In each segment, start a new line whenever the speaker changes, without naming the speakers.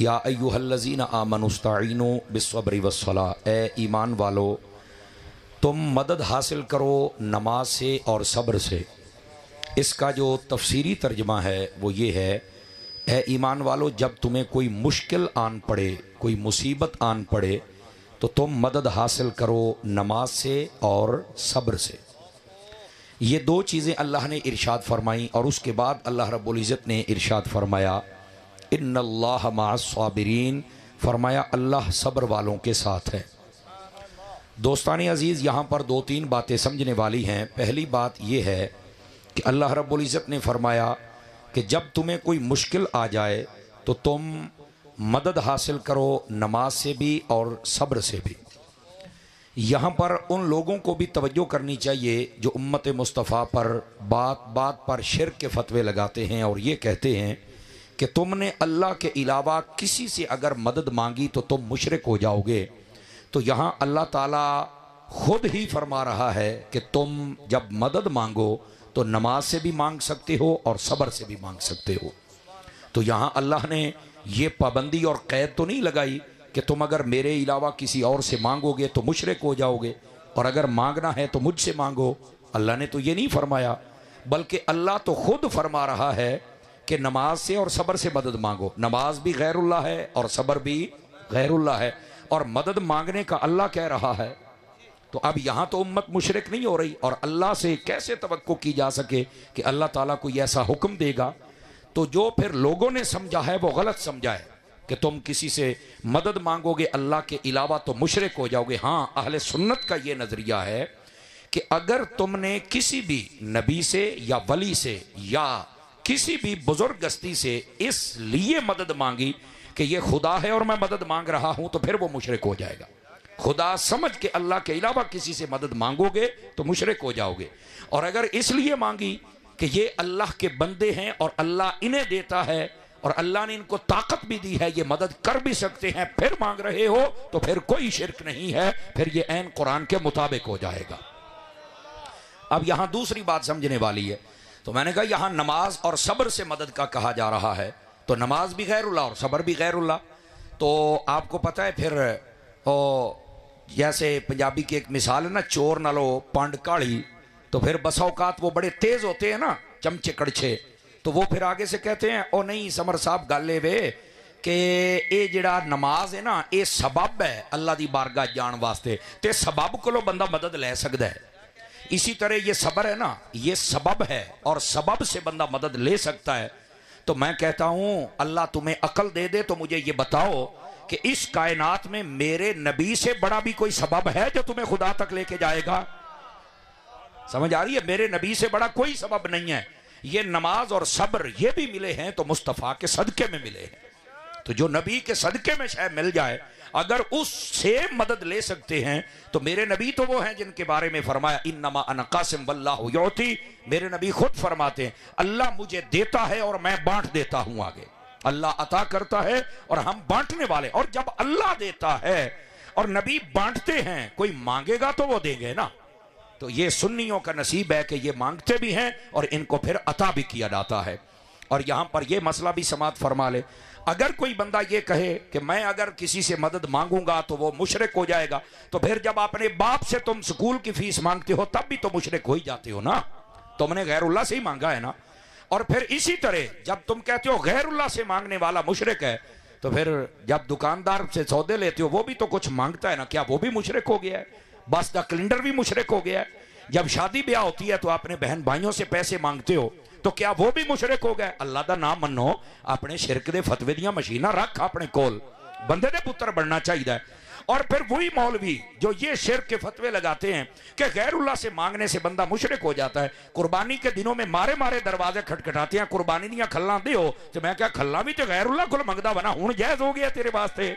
या अयुहल्लजीन आमनुस्ताइनो बिस्वबरी वसला ए ईमान वालो, तुम मदद हासिल करो नमाज़ से और सब्र से। इसका जो तफसीरी तर्जमा है, वो ये है, ए ईमान वालो, जब तुम्हें कोई मुश्किल आन पड़े, कोई मुसीबत आन पड़े तो तुम मदद हासिल करो नमाज़ से और सब्र से। ये दो चीज़ें अल्लाह ने इरशाद फरमाई और उसके बाद अल्लाह रब्बुल इज़्ज़त ने इरशाद फरमाया इन फरमाया, अल्लाह सब्र वालों के साथ है। दोस्तान अज़ीज़, यहाँ पर दो तीन बातें समझने वाली हैं। पहली बात यह है कि अल्लाह रब्बुल इज़्ज़त ने फरमाया कि जब तुम्हें कोई मुश्किल आ जाए तो तुम मदद हासिल करो नमाज़ से भी और सब्र से भी। यहाँ पर उन लोगों को भी तवज्जो करनी चाहिए जो उम्मत मुस्तफ़ा पर बात बात पर शिर के फतवे लगाते हैं और ये कहते हैं कि तुमने अल्लाह के अलावा किसी से अगर मदद मांगी तो तुम मुशरक हो जाओगे। तो यहाँ अल्लाह ताला खुद ही फरमा रहा है कि तुम जब मदद मांगो तो नमाज़ से भी मांग सकते हो और सब्र से भी मांग सकते हो। तो यहाँ अल्लाह ने ये पाबंदी और कैद तो नहीं लगाई कि तुम अगर मेरे अलावा किसी और से मांगोगे तो मुशरक हो जाओगे। और अगर मांगना है तो मुझसे मांगो। अल्लाह ने तो ये नहीं फरमाया, बल्कि अल्लाह तो खुद फरमा रहा है कि नमाज़ से और सब्र से मदद मांगो। नमाज़ भी गैरुल्ला है और सब्र भी गैरुल्ला है। और मदद मांगने का अल्लाह कह रहा है तो अब यहाँ तो उम्मत मुशरक नहीं हो रही और अल्लाह से कैसे तो की जा सके कि अल्लाह ताला कोई ऐसा हुक्म देगा? तो जो फिर लोगों ने समझा है, वो गलत समझा है कि तुम किसी से मदद मांगोगे अल्लाह के अलावा तो मुशरक हो जाओगे। हाँ अहले सुन्नत का ये नज़रिया है कि अगर तुमने किसी भी नबी से या वली से या किसी भी बुज़ुर्ग गस्ती से इसलिए मदद मांगी कि ये खुदा है और मैं मदद मांग रहा हूँ तो फिर वो मुशरक हो जाएगा। खुदा समझ के अल्लाह के अलावा किसी से मदद मांगोगे तो मुशरक हो जाओगे। और अगर इसलिए मांगी कि ये अल्लाह के बंदे हैं और अल्लाह इन्हें देता है और अल्लाह ने इनको ताकत भी दी है, ये मदद कर भी सकते हैं, फिर मांग रहे हो तो फिर कोई शिरक नहीं है, फिर ये एन कुरान के मुताबिक हो जाएगा। अब यहाँ दूसरी बात समझने वाली है। तो मैंने कहा, यहाँ नमाज़ और सब्र से मदद का कहा जा रहा है। तो नमाज़ भी गैरुल्ला और सब्र भी गैरुल्ला तो आपको पता है फिर, ओ, जैसे पंजाबी की एक मिसाल है ना, चोर ना लो, पंड काली तो फिर बसौकात वो बड़े तेज होते हैं ना, चमचे कड़छे। तो वो फिर आगे से कहते हैं, ओ नहीं, समर साहब, गल वे कि ये जड़ा नमाज़ है ना, ये सबब है अल्लाह की बारगाह जान वास्ते। सबब को बंदा मदद ले सकता है। इसी तरह ये सबर है ना, ये सबब है, और सबब से बंदा मदद ले सकता है। तो मैं कहता हूँ, अल्लाह तुम्हें अकल दे दे तो मुझे ये बताओ कि इस कायनात में मेरे नबी से बड़ा भी कोई सबब है जो तुम्हें खुदा तक लेके जाएगा? समझ आ रही है? मेरे नबी से बड़ा कोई सबब नहीं है। ये नमाज़ और सब्र, ये भी मिले हैं तो मुस्तफ़ा के सदक़े में मिले हैं। तो जो नबी के सदक़े में शायद मिल जाए अगर उससे मदद ले सकते हैं तो मेरे नबी तो वो हैं जिनके बारे में फरमाया इन नमा अनकासिम योती। मेरे नबी खुद फरमाते हैं, अल्लाह मुझे देता है और मैं बांट देता हूँ आगे। अल्लाह अता करता है और हम बांटने वाले और जब अल्लाह देता है और नबी बांटते हैं, कोई मांगेगा तो वो देंगे ना? तो ये सुन्नियों का नसीब है कि ये मांगते भी हैं और इनको फिर अता भी किया जाता है। और यहाँ पर यह मसला भी समात फरमा ले। अगर कोई बंदा ये कहे कि मैं अगर किसी से मदद मांगूँगा तो वो मुशरक हो जाएगा तो फिर जब अपने बाप से तुम स्कूल की फ़ीस मांगते हो, तब भी तो मुशरक हो ही जाते हो ना? तुमने गैरुल्ला से ही मांगा है ना? और फिर इसी तरह, जब तुम कहते हो गैरुल्ला से मांगने वाला मुशरक है तो फिर जब दुकानदार से सौदे लेते हो, वो भी तो कुछ माँगता है ना? क्या वो भी मुशरक हो गया है? बस का कैलेंडर भी मुशरक हो गया है। जब शादी ब्याह होती है तो अपने बहन भाइयों से पैसे मांगते हो तो क्या वो भी मुशरक हो गए? अल्लाह का नाम मनो अपने शिरक के फतवे दिया मशीन रख अपने कोल। बंदे दे पुत्र बनना चाहिए और फिर वही मौलवी जो ये शिर के फतवे लगाते हैं कि गैरुल्ला से मांगने से बंदा मुशरक हो जाता है। कुर्बानी के दिनों में मारे मारे दरवाजे खटखटाते हैं, कुर्बानी दिया खल्ला दो तो मैं क्या खल्ला भी तो गैरुल्ला को मंगता बना हूँ जायज़ हो गया तेरे वास्ते।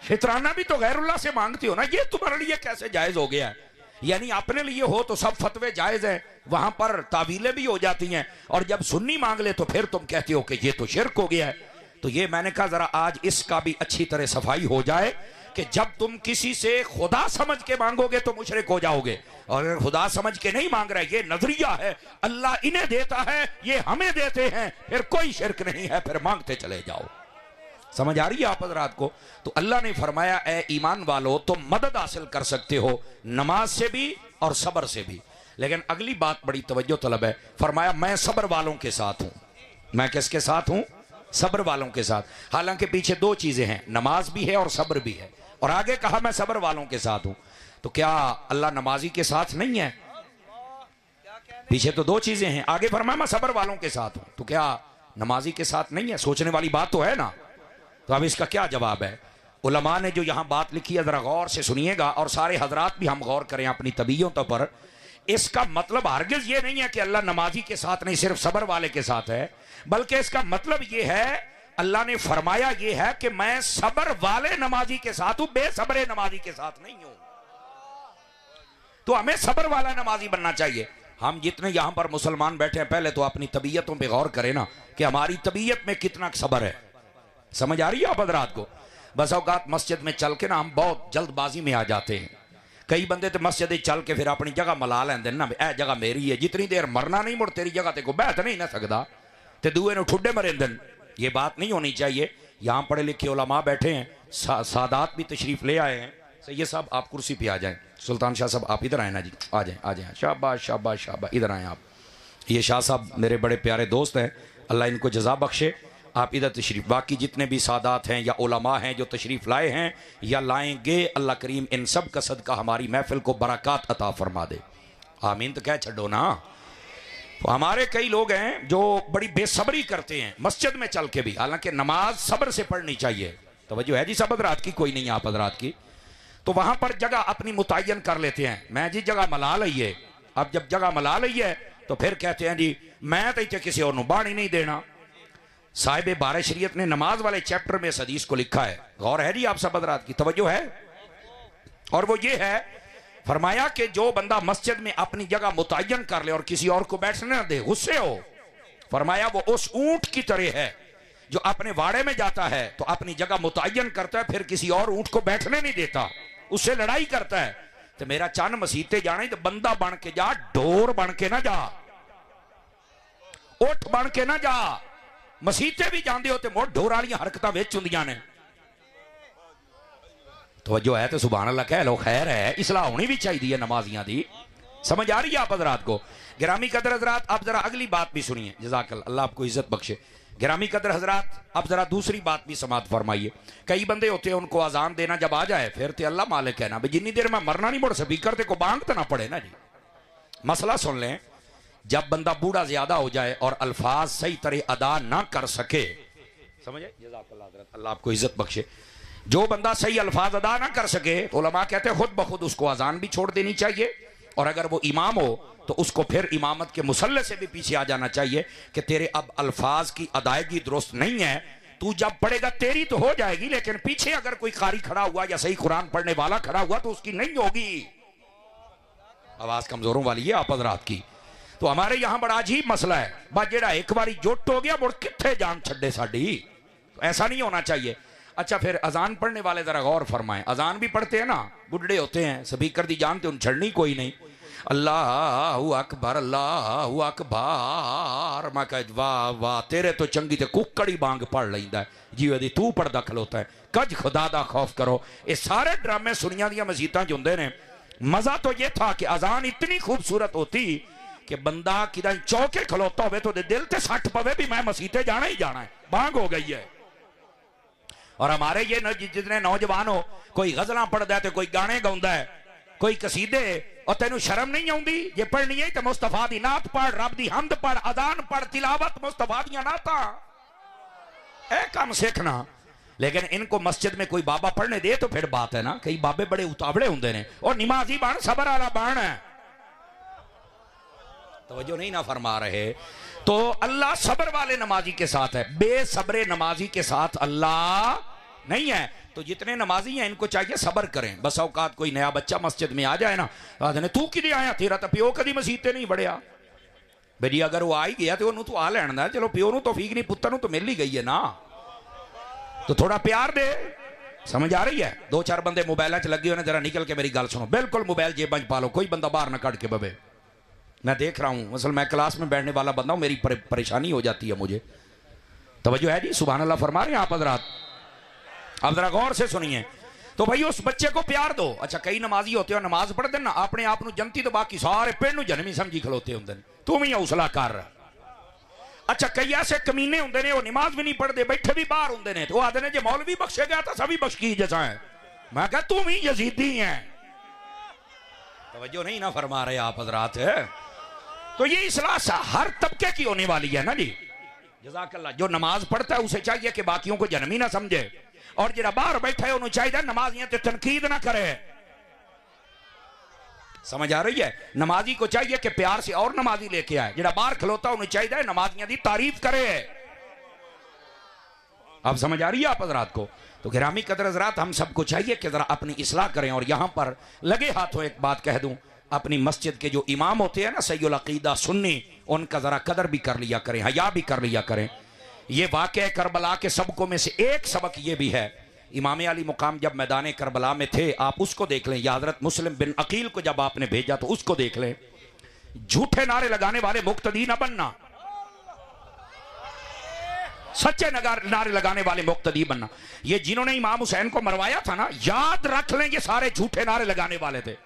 फितराना भी तो गैर गैरुल्ला से मांगती हो ना, ये तुम्हारे लिए कैसे जायज़ हो गया है? यानी अपने लिए हो तो सब फतवे जायज़ है। वहाँ पर तावीलें भी हो जाती हैं। और जब सुन्नी मांग ले तो फिर तुम कहते हो कि ये तो शिरक हो गया है। तो ये मैंने कहा, जरा आज इसका भी अच्छी तरह सफ़ाई हो जाए कि जब तुम किसी से खुदा समझ के मांगोगे तो मुशरक हो जाओगे। और अगर खुदा समझ के नहीं मांग रहे ये नज़रिया है, अल्लाह इन्हें देता है, ये हमें देते हैं, फिर कोई शिरक नहीं है, फिर मांगते चले जाओ। समझ आ रही है आप रात को? तो अल्लाह ने फरमाया, ए ईमान वालो, तुम मदद हासिल कर सकते हो, नमाज़ से भी और सबर से भी. लेकिन अगली बात बड़ी तवज्जो तलब है। फरमाया, मैं सबर वालों के साथ हूँ। मैं किसके साथ हूँ? सब्र वालों के साथ। हालाँकि पीछे दो चीज़ें हैं, नमाज़ भी है और सब्र भी है। और आगे कहा, मैं सब्र वालों के साथ हूँ। तो क्या अल्लाह नमाजी के साथ नहीं है? पीछे तो दो चीज़ें हैं। आगे फरमाया, मैं सब्र वालों के साथ हूँ। तो क्या नमाजी के साथ नहीं है? सोचने वाली बात तो है ना। तो अब इसका क्या जवाब है? उलमा ने जो यहाँ बात लिखी है, जरा गौर से सुनिएगा और सारे हजरात भी हम गौर करें अपनी तबीयतों पर। इसका मतलब हरगिज ये नहीं है कि अल्लाह नमाजी के साथ नहीं, सिर्फ़ सबर वाले के साथ है, बल्कि इसका मतलब ये है, अल्लाह ने फरमाया ये है कि मैं सबर वाले नमाजी के साथ हूँ, बेसबरे नमाजी के साथ नहीं हूँ। तो हमें सबर वाला नमाजी बनना चाहिए। हम जितने यहाँ पर मुसलमान बैठे हैं, पहले तो अपनी तबीयतों पर गौर करें ना कि हमारी तबीयत में कितना सबर है। समझ आ रही है आप रात को? बस अवकात मस्जिद में चल के ना हम बहुत जल्दबाजी में आ जाते हैं। कई बंदे तो मस्जिद चल के फिर अपनी जगह मला लेंगे ना ए जगह मेरी है जितनी देर मरना नहीं मुड़ तेरी जगह को बैठ नहीं ना सकता तो दूए ने ठुडे मरेंदन ये बात नहीं होनी चाहिए। यहाँ पढ़े लिखे ओलामा बैठे हैं सा, सादात भी तशरीफ़ ले आए हैं। सही साहब आप कुर्सी पे आ जाएँ। सुल्तान शाह साहब आप इधर आए ना जी? आ जाएँ आ जाएँ। शाबाश शाबाश शाबाश। इधर आए आप। ये शाह साहब मेरे बड़े प्यारे दोस्त हैं। अल्लाह इनको जजा बख्शे। आप इधर तशरीफ़, बाकी जितने भी सादात हैं या ओलमा हैं जो तशरीफ़ लाए हैं या लाएँगे, अल्लाह करीम इन सब का सदका हमारी महफिल को बरक़ात अता फरमा दे। आमीन तो क्या छो ना। तो हमारे कई लोग हैं जो बड़ी बेसब्री करते हैं, मस्जिद में चल के भी, हालाँकि नमाज़ सब्र से पढ़नी चाहिए। तो वजह है जी सब रात की कोई नहीं आप रात की। तो वहाँ पर जगह अपनी मुतन कर लेते हैं। मैं जी जगह मला लीए अब जब जगह मला ली है तो फिर कहते हैं जी, मैं तो इतने किसी और बाणी नहीं देना। साहिब बार शरीयत ने नमाज़ वाले चैप्टर में इस हदीस को लिखा है। गौर है जी आप सब रात की, तवज्जो है? और वो ये है, फरमाया कि जो बंदा मस्जिद में अपनी जगह मुतन कर ले और किसी और को बैठने ना दे, गुस्से हो। फरमाया, वो उस ऊँट की तरह है जो अपने वाड़े में जाता है तो अपनी जगह मुतन करता है, फिर किसी और ऊँट को बैठने नहीं देता। उससे लड़ाई करता है। तो मेरा चन मसीते जाने तो बंदा बन के जा डोर बन के ना जा। उठ बन के ना जा। मसीते भी जाते हो तो मुड़ डोर वाली हरकत होंगे ने। तवज्जो है तो सुबह अल्लाह कह लो खैर है, इसलाह होनी भी चाहिए है नमाजियाँ की समझ आ रही है आप हजरात को? गिरामी कदर हजरात, आप जरा अगली बात भी सुनिए। जजाकल अल्लाह आपको इज़्ज़त बख्शे। गिरामी कदर हजरात, आप जरा दूसरी बात भी समात फरमाइए। कई बंदे होते हैं, उनको आजान देना जब आ जाए, फिर तो अल्लाह मालिक है ना। भाई जितनी देर में मरना नहीं, मुड़ स्पीकर को बांग तो ना पड़े ना जी। मसला सुन लें जब बंदा बूढ़ा ज़्यादा हो जाए और अल्फाज सही तरह अदा ना कर सके, समझे? अल्लाह आपको इज़्ज़त बख्शे। जो बंदा सही अल्फाज अदा ना कर सके तो लमा कहते खुद ब खुद उसको अजान भी छोड़ देनी चाहिए, और अगर वो इमाम हो तो उसको फिर इमामत के मुसल्ले से भी पीछे आ जाना चाहिए कि तेरे अब अल्फाज की अदायगी दुरुस्त नहीं है, तू जब पढ़ेगा तेरी तो हो जाएगी, लेकिन पीछे अगर कोई कारी खड़ा हुआ या सही कुरान पढ़ने वाला खड़ा हुआ तो उसकी नहीं होगी। आवाज़ कमजोरों वाली है आप रात की। तो हमारे यहाँ बड़ा अजीब मसला है। बस जेड़ा एक बार जुट हो गया, मुड़ कितने जान छे साड़ी? तो ऐसा नहीं होना चाहिए। अच्छा फिर अजान पढ़ने वाले जरा गौर फरमाएँ। अजान भी पढ़ते हैं ना? बुढ़े होते हैं स्पीकर दी जानते उन छड़नी कोई नहीं। अल्लाह अकबर अल्लाह अकबर। मैं कह, वाह वाह, तेरे तो चंगी ते कुकड़ी बांग पढ़ लेंदा जिवे दी तू पढ़दा खलोता है। कज खुदा दा खौफ करो। ये सारे ड्रामे सुनिया दिया मसीतां च हुंदे ने। मज़ा तो ये था कि अजान इतनी खूबसूरत होती कि बंदा कि चौके खलोता हो तो दिल से सट पवे भी मैं मसीते जाना ही जाना है। बांग हो गई है। और हमारे ये जितने नौजवान हो, कोई गज़ल पढ़ता है तो कोई गाने गाँदा है, कोई कसीदे, और तेन शर्म नहीं आती जे पढ़नी है तो मुस्तफ़ा की नात पढ़, रब की हमद पढ़ अदान पढ़, तिलावत मुस्तफ़ा दात काम सीखना। लेकिन इनको मस्जिद में कोई बाबा पढ़ने दे तो फिर बात है ना, कई बाबे बड़े उतावड़े होंगे ने। और निमाजी बन सबर वाला बन है। तवज्जो नहीं ना फरमा रहे। तो अल्लाह सबर वाले नमाजी के साथ है। बेसबरे नमाजी के साथ अल्लाह नहीं है। तो जितने नमाजी हैं, इनको चाहिए सबर करें। बस औकात कोई नया बच्चा मस्जिद में आ जाए ना आदने तू कि आया? तेरा तो प्यो कभी मसीते नहीं बढ़िया। भाई अगर वो आ ही गया तो तू आ लैन चलो, प्यो तो फीक नहीं पुत्र तो मिल ही गई है ना। तो थोड़ा प्यार दे। समझ आ रही है? दो चार बंदे मोबाइल च लगे हुए जरा निकल के मेरी गल सुनो। बिल्कुल मोबाइल जेब पा लो, कोई बंदा बाहर ना कट के बवे। मैं देख रहा हूँ, असल मैं क्लास में बैठने वाला बंदा हूँ, मेरी परेशानी हो जाती है मुझे। तवज्जो है जी सुबह अल्लाह फरमा रहे हैं आप हजरात। अब जरा गौर से सुनिए। तो भाई, उस बच्चे को प्यार दो। अच्छा कई नमाजी होते हो नमाज़ पढ़ते ना, अपने आप जनती तो बाकी सारे पिंड जन्मी समझी खलोते होंगे तू भी हौसला कर। अच्छा कई ऐसे कमीने होंगे ने नमाज़ भी नहीं पढ़ते बैठे भी बाहर होंगे ने तो आते ने, जो मौल भी बख्शे गया तो सभी बख्शी जैसा है। मैं कह तू भी यजीदी है तवज्जो नहीं ना फरमा रहे आप हजरात। तो ये इसलाह हर तबके की होने वाली है ना जी? जजाकल्ला जो नमाज़ पढ़ता है, उसे चाहिए कि बाकियों को जन्मी ना समझे। और जरा बाहर बैठा है उन्होंने चाहिए नमाजियाँ तो तनकीद ना करे। समझ आ रही है? नमाजी को चाहिए कि प्यार से और नमाजी लेके आए। जरा बाहर खलोता, उन्हें चाहिए नमाजियाँ तारीफ़ करे। अब समझ आ रही है आप हजरात को? तो गिरामी कदर हजरात, हम सबको चाहिए कि जरा अपनी इसलाह करें और यहाँ पर लगे हाथों एक बात कह दूँ। अपनी मस्जिद के जो इमाम होते हैं ना अकीदा, सुन्नी, उनका जरा कदर भी कर लिया करें, हया भी कर लिया करें। ये वाक़ करबला के सबकों में से एक सबक ये भी है, इमाम अली मुकाम जब मैदान करबला में थे, आप उसको देख लें, या हज़रत मुस्लिम बिन अकील को जब आपने भेजा तो उसको देख लें। झूठे नारे लगाने वाले मुक्तदी न। बनना सच्चे नारे लगाने वाले मुक्तदी बनना ये जिन्होंने इमाम हुसैन को मरवाया था ना, याद रख लें ये सारे झूठे नारे लगाने वाले थे।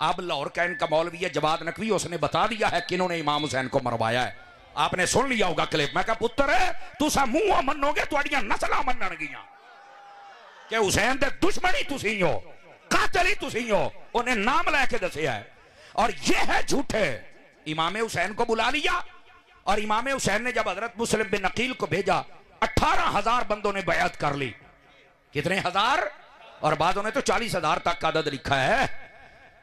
अब लाहौर का इनका मौलवी है, जवाद नकवी, उसने बता दिया है कि इन्होंने इमाम हुसैन को मरवाया है। आपने सुन लिया होगा क्लिप। मैं पुत्र, तुसा मुँह मनोगे थोड़िया नस्ल मन कि हुसैन के दुश्मन ही तुम हो, कातल ही तुम हो, उन्हें नाम लैके दसिया है। और ये है झूठे। इमाम हुसैन को बुला लिया, और इमाम हुसैन ने जब हज़रत मुस्लिम बिन नकील को भेजा, अठारह हज़ार बंदों ने बयात कर ली। कितने हज़ार? और बाद उन्हें तो चालीस हज़ार तक का अदद लिखा है।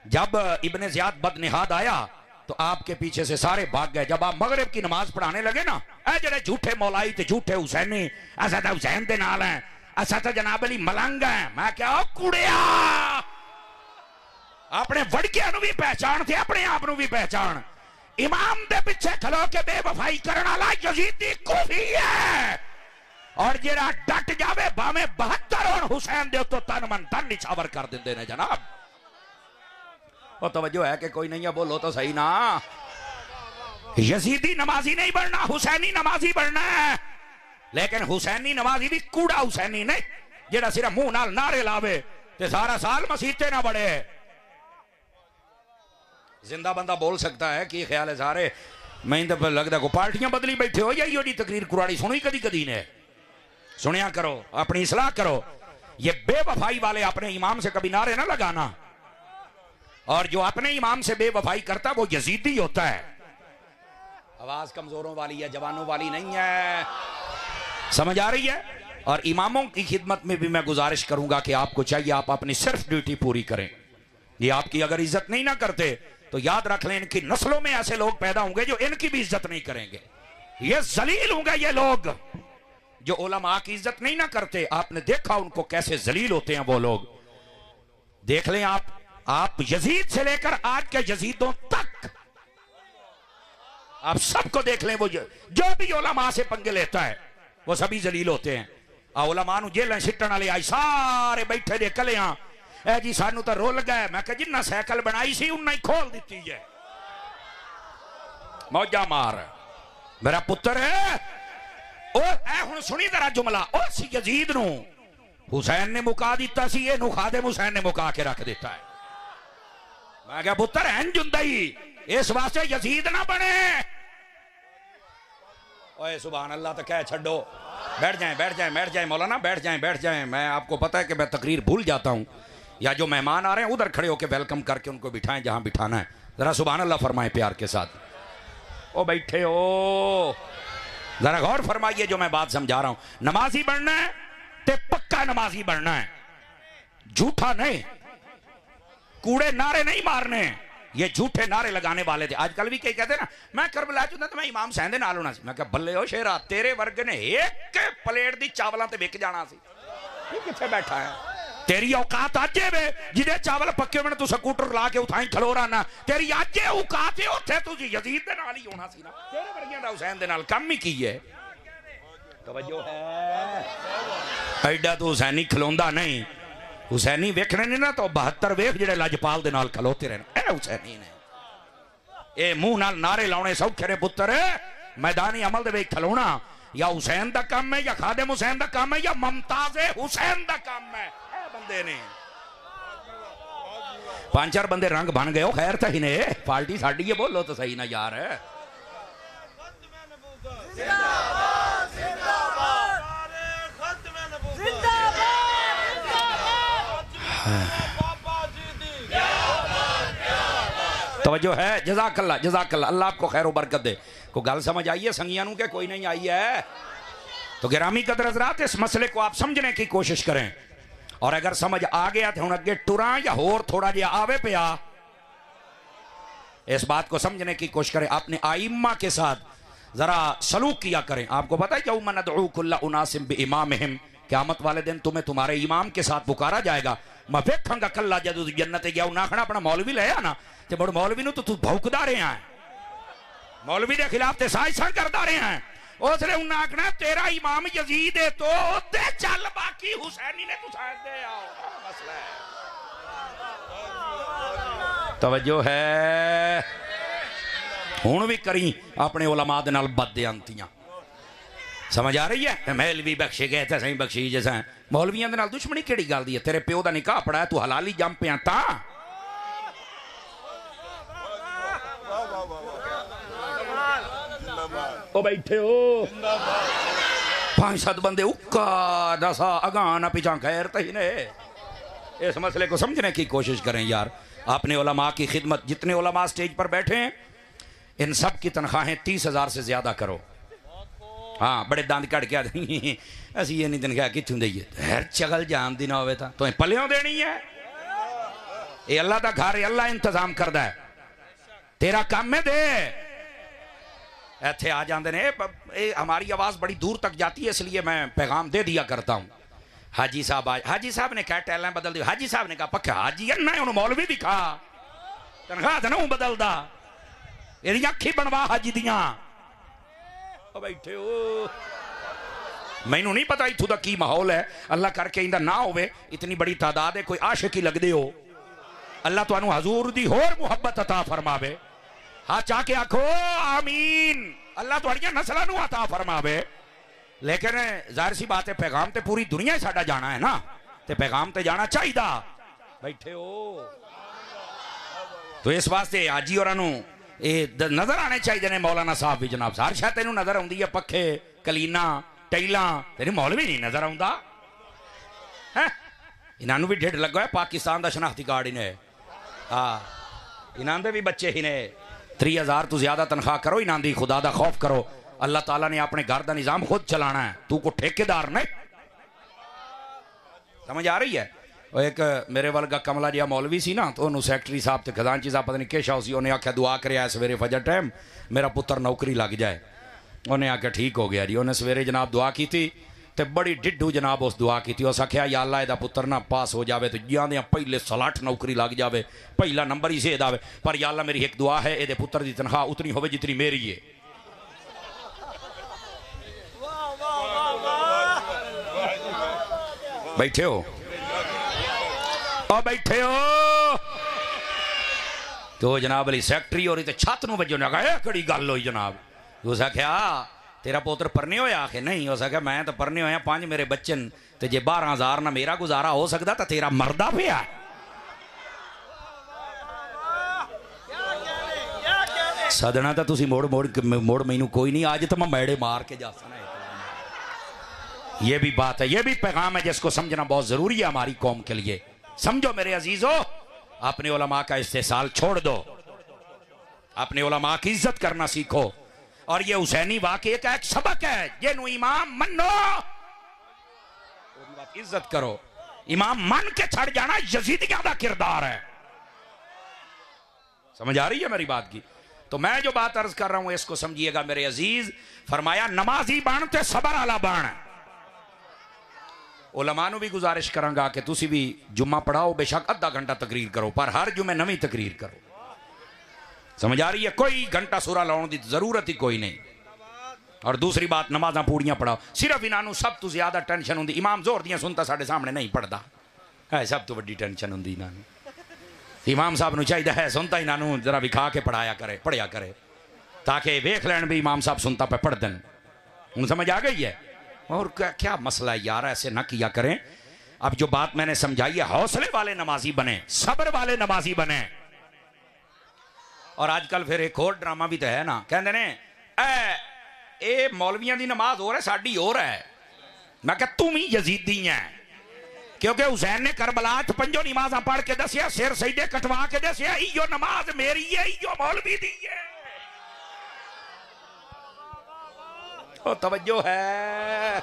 जब इबन जियाद बदनिहाद आया तो आपके पीछे से सारे भाग गए। जब आप मगरब की नमाज़ पढ़ाने लगे ना ए जड़े झूठे मौलाई थे झूठे हुसैनी ऐसा तो हुसैन के नाल है ऐसा तो जनाब अली मलंग है। मैं क्या कुड़िया! अपने वड़किया भी पहचान थे अपने आप भी पहचान। इमाम दे पीछे खलो के बेवफाई करने वाला यजीदी कुफी है। और जरा डट जावे, भावे बहत्तर और हुसैन दे तो तन मन तन निछावर कर देंगे ने जनाब। और तवज्जो है कि कोई नहीं है, बोलो तो सही ना। यजीदी नमाजी नहीं बनना, हुसैनी नमाजी बनना है। लेकिन हुसैनी नमाजी भी कूड़ा हुसैनी नहीं, जेड़ा सिर्फ़ मुँह नाल नारे लावे ते सारा साल मसीते ना बड़े। ज़िंदा बंदा बोल सकता है कि ख्याल है सारे, मैं तो लगता को पार्टियाँ बदली बैठे हो या योड़ी तकरीर कुराड़ी सुनी कदी कदी ने। सुनिया करो, अपनी सलाह करो, ये बेवफाई वाले अपने इमाम से कभी नारे ना लगाना। और जो अपने इमाम से बेवफाई करता, वो यजीदी होता है। आवाज़ कमजोरों वाली है, जवानों वाली नहीं है। समझ आ रही है? और इमामों की खिदमत में भी मैं गुजारिश करूँगा कि आपको चाहिए, आप अपनी सिर्फ़ ड्यूटी पूरी करें। ये आपकी अगर इज़्ज़त नहीं ना करते तो याद रख लें, इनकी नस्लों में ऐसे लोग पैदा होंगे जो इनकी भी इज़्ज़त नहीं करेंगे। ये जलील होंगे ये लोग, जो ओलमा की इज़्ज़त नहीं ना करते। आपने देखा उनको कैसे जलील होते हैं वो लोग। देख लें आप आप यजीद से लेकर आज के यजीदों तक आप सबको देख लें, वो जो भी ओलमा से पंगे लेता है, वो सभी जलील होते हैं। ओलमा जेल सिटन वाले आई, सारे बैठे दे कलिया ए जी, सानू तो रोल गए मैं जिन्ना साइकिल बनाई सी, उन्ना ही खोल दी है। मौजा मार। मेरा पुत्र सुनी तेरा जुमला। उस यजीद न। हुसैन ने मुका दिता सी ये खादे हुसैन ने मुका के रख दिता है। मैं क्या पुत्र इंज हुंदा इस वास्ते यजीद ना बने। ओए सुबह अल्लाह तो कह छो बैठ जाए बैठ जाए बैठ जाए, मौलाना, बैठ जाए बैठ जाए। मैं आपको पता है कि मैं तकरीर भूल जाता हूँ। या जो मेहमान आ रहे हैं, उधर खड़े होकर वेलकम करके उनको बिठाएँ जहाँ बिठाना है। जरा सुबह अल्लाह फरमाए प्यार के साथ। ओ, बैठे हो। जरा गौर फरमाइए जो मैं बात समझा रहा हूँ। नमाजी बढ़ना है, ते पक्का नमाजी बढ़ना है। झूठा नहीं। कूड़े नारे नहीं मारने ये झूठे नारे लगाने वाले थे आजकल भी कई कहते ना मैं करबला चुना तो मैं इमाम सैन दे नाल होना सी मैं कहा बल्ले हो शेरा तेरे वर्ग ने एक प्लेट दी चावलों ते विक जाना सी किथे बैठा है तेरी औकात अज वे जिदे चावल पक्के होने तू स्कूटर ला के उठाई खलो रहा तेरी अज औकात है उत्थे तू यजीद दे नाल ही होना सी ना तेरे वर्गियां दा हुसैन दे नाल काम ही की है तवज्जो है एडा तो हुसैनी खलोंदा नहीं ਹੁਸੈਨੀ ਵੇਖਣੇ ਨਹੀਂ हुसैनी वेखने ने ना तो बहत्तर वेख जेडे लजपाल के खलोते रहने ए हुसैनी ने। यह मूह नारे लाने सौखे ने पुत्र मैदानी अमल खलोना। या हुसैन का काम है, या खादिम हुसैन का काम है, या ममताज हुसैन का काम है। बंदे ने। पाँच चार बंदे रंग बन गए खैर तो ही ने। पार्टी साड़ी है, बोलो तो सही ना यार। है तवज्जो है, जजाकल्ला जजाकल्ला, अल्लाह आपको खैर बरकत दे। को गल समझ आई है संगिया के? कोई नहीं आई है। तो गिरामी कदर हजरात, इस मसले को आप समझने की कोशिश करें। और अगर समझ आ गया तो हूँ अगे टुरा या होर थोड़ा जहा आवे पिया, इस बात को समझने की कोशिश करें। अपने आइम्मा के साथ जरा सलूक किया करें। आपको पता है क्या उमनदुल्ला उनासिम इमाम क्यामत वाले दिन तुम्हें तुम्हारे इमाम के साथ पुकारा जाएगा। मैं वेखा कला जदू जन्नत गया उन्हें अपना मौलवी लिया ना तो मुड़ मौलवी तो तू भौकदा रहा है मौलवी के खिलाफ तो साजिशा करता रहा है उसने उन्हें आखना, तेरा इमाम यजीद है तो चल, बाकी हुसैनी ने तू साइड मसला है। तवज्जो है। हूँ भी करी, अपने नाल बदयांतियाँ समझ आ रही है? महल भी बख्शे, गए थे, सही बख्शी, जैसा मौलवियों के दुश्मनी केड़ी गल दी है? तेरे प्यो का निकाह पड़ा तू हलाली जम पिया ता। बैठे हो। पाँच सात बंदे उक्का दसा पिछा खैर ने। इस मसले को समझने की कोशिश करें यार। आपने ओलमा की खिदमत, जितने ओलमा स्टेज पर बैठे हैं, इन सब की तनख्वाहें तीस हज़ार से ज़्यादा करो। हाँ बड़े दंद कट के आदमी असी इन्नी तनख्वाह कितों दईए हैर चगल जान दी ना हो तो पलियों देनी है ये अल्लाह का घर अल्लाह इंतजाम करता है तेरा काम है दे ਇੱਥੇ ਆ ਜਾਂਦੇ ਨੇ ਇਹ हमारी आवाज़ बड़ी दूर तक जाती है इसलिए मैं पैगाम दे दिया करता हूँ हाजी साहब आज हाजी साहब ने कहा टैलें बदल दी हाजी साहब ने कहा पक्का हाजी है ना उन्होंने मौलवी दिखा तनख्वाह तो ना बदलता ये अखी बनवा हाजी दिया बैठे हो? मैनू नहीं पता इतों का की माहौल है। अल्लाह करके इंदा ना हो इतनी बड़ी तादाद है, कोई आशिक ही लगते हो। अल्लाह तुम हजूर की होर मुहब्बत अता फरमावे। हाँ चाह के आखो, आमीन। अल्लाह थोड़िया नस्लों आता फरमावे। लेकिन ज़ाहिर सी बात है, पैगाम तो पूरी दुनिया ही साडा जाना है ना। तो पैगाम तो जाना चाहिए बैठे हो। तो इस वास्ते आजी और नज़र आने चाहिए ने मौलाना साहब भी जनाब हर शायद तेन नज़र आती है पखे कलीना टाइल तेन मौल भी नहीं नज़र आता है इन्हों भी ढिड लगा है पाकिस्तान का शनाख्ती कार्ड इन्हें हाँ इन्होंने भी बच्चे ही ने त्री हज़ार तो ज़्यादा तनख्वाह करो इन्हों की खुदा का खौफ करो अल्लाह तला ने अपने घर का निज़ाम खुद चलाना है तू को ठेकेदार ने समझ आ रही है और एक मेरे वर्गा कमला जिहा मौलवी सी ना तो उन्होंने सैकटरी साहब तो खजानची साहब पता नहीं किश सी उन्हें आख्या दुआ कर सवेरे फजर टाइम मेरा पुत्र नौकरी लग जाए। उन्हें आख्या ठीक हो गया जी। उन्हें सवेरे जनाब दुआ की तो बड़ी डिडू जनाब उस दुआ की उस आख्या या अल्लाह यदा पुत्र ना पास हो जाए तो जिया पहले सलाठ नौकरी लग जाए पहला नंबर ही सेद आवे पर या अल्लाह मेरी एक दुआ है ये पुत्र की तनख्वाह उतनी हो जितनी मेरी है। बैठे हो? और बैठे हो। तो जनाब अली सैकटरी और छत न बजो ने कड़ी गल हुई जनाब। उस आख्या तेरा पुत्र परने होया? आखे, नहीं। हो सके मैं तो परने होया पाँच मेरे बच्चन तो जे बारह हज़ार ना मेरा गुजारा हो सकता तो तेरा मरदा पिया सदना तो तुम मोड़ मोड़ मोड़ मैनू कोई नहीं, आज तो मैं मैड़े मार के जा सना ये भी बात है, ये भी पैगाम है जिसको समझना बहुत ज़रूरी है हमारी कौम के लिए। समझो मेरे अजीजों, अपने ओलमा का इस्तेसाल छोड़ दो। अपने ओलमा की इज़्ज़त करना सीखो। और ये हुसैनी वाकई का एक सबक है, ये नु इमाम मनो इज़्ज़त करो। इमाम मन के छड़ जाना यजीदिया का किरदार है। समझ आ रही है मेरी बात की? तो मैं जो बात अर्ज़ कर रहा हूँ, इसको समझिएगा मेरे अज़ीज़। फरमाया, नमाजी बाण ते सबर आला बन ओलमा भी गुजारिश करा कि तुम भी जुम्मा पढ़ाओ बेशक अद्धा घंटा तकरीर करो पर हर जुमे नवी तकरीर करो समझ आ रही है कोई घंटा सुरा लाने की जरूरत ही कोई नहीं और दूसरी बात नमाजा पूड़ियां पढ़ाओ सिर्फ इन्हों सब तो ज्यादा टेंशन होंगी इमाम जोर दियाँ सुनता साढ़े सामने नहीं पढ़ता ਹੈ ਸਭ ਤੋਂ ਵੱਡੀ ਟੈਨਸ਼ਨ ਹੁੰਦੀ ਇਹਨਾਂ ਨੂੰ ਇਮਾਮ ਸਾਹਿਬ ਨੂੰ ਚਾਹੀਦਾ ਹੈ ਸੁਣਤਾ ਇਹਨਾਂ ਨੂੰ ਜਰਾ ਵਿਖਾ ਕੇ ਪੜਾਇਆ ਕਰੇ ਪੜਿਆ ਕਰੇ ताकि देख लें भी इमाम साहब सुनता पे पढ़ दें उन समझ आ गई है और क्या क्या मसला है यार, ऐसे ना किया करें। अब जो बात मैंने समझाई है, हौसले वाले नमाजी बने, सब्र वाले नमाजी बने। और आजकल फिर एक और ड्रामा भी तो है ना, कहते ने ए, मौलवियाँ दी नमाज़ हो रहा है, साड़ी हो रहा है। मैं कह तुम ही यजीदी है। क्योंकि हुसैन ने करबला च पंजो नमाजा पढ़ के दसिया, सिर सईदे कटवा के दसिया इयो नमाज़ मेरी है इयो मौलवी दी है। तवज्जो है।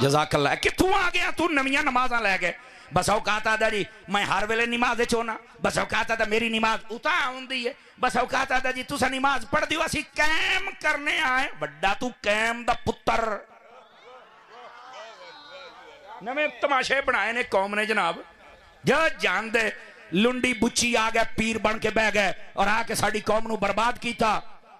जजाकल्ला कितों आ गया तू? नविया नमाजा लै गए। बस औकात आता जी, मैं हर वेले नमाज़ चोना बस औकात आता मेरी नमाज़ उतार आती है। बस औकात आता जी, तुसा नमाज़ पढ़ दियो, असि कैम करने आए बड़ा तू कैम दा पुत्र नवे तमाशे बनाए ने कौम ने, जनाब। जो जान दे, लुंडी बुची आ गया, पीर बन के बह गए और आके साड़ी कौम नु बर्बाद किया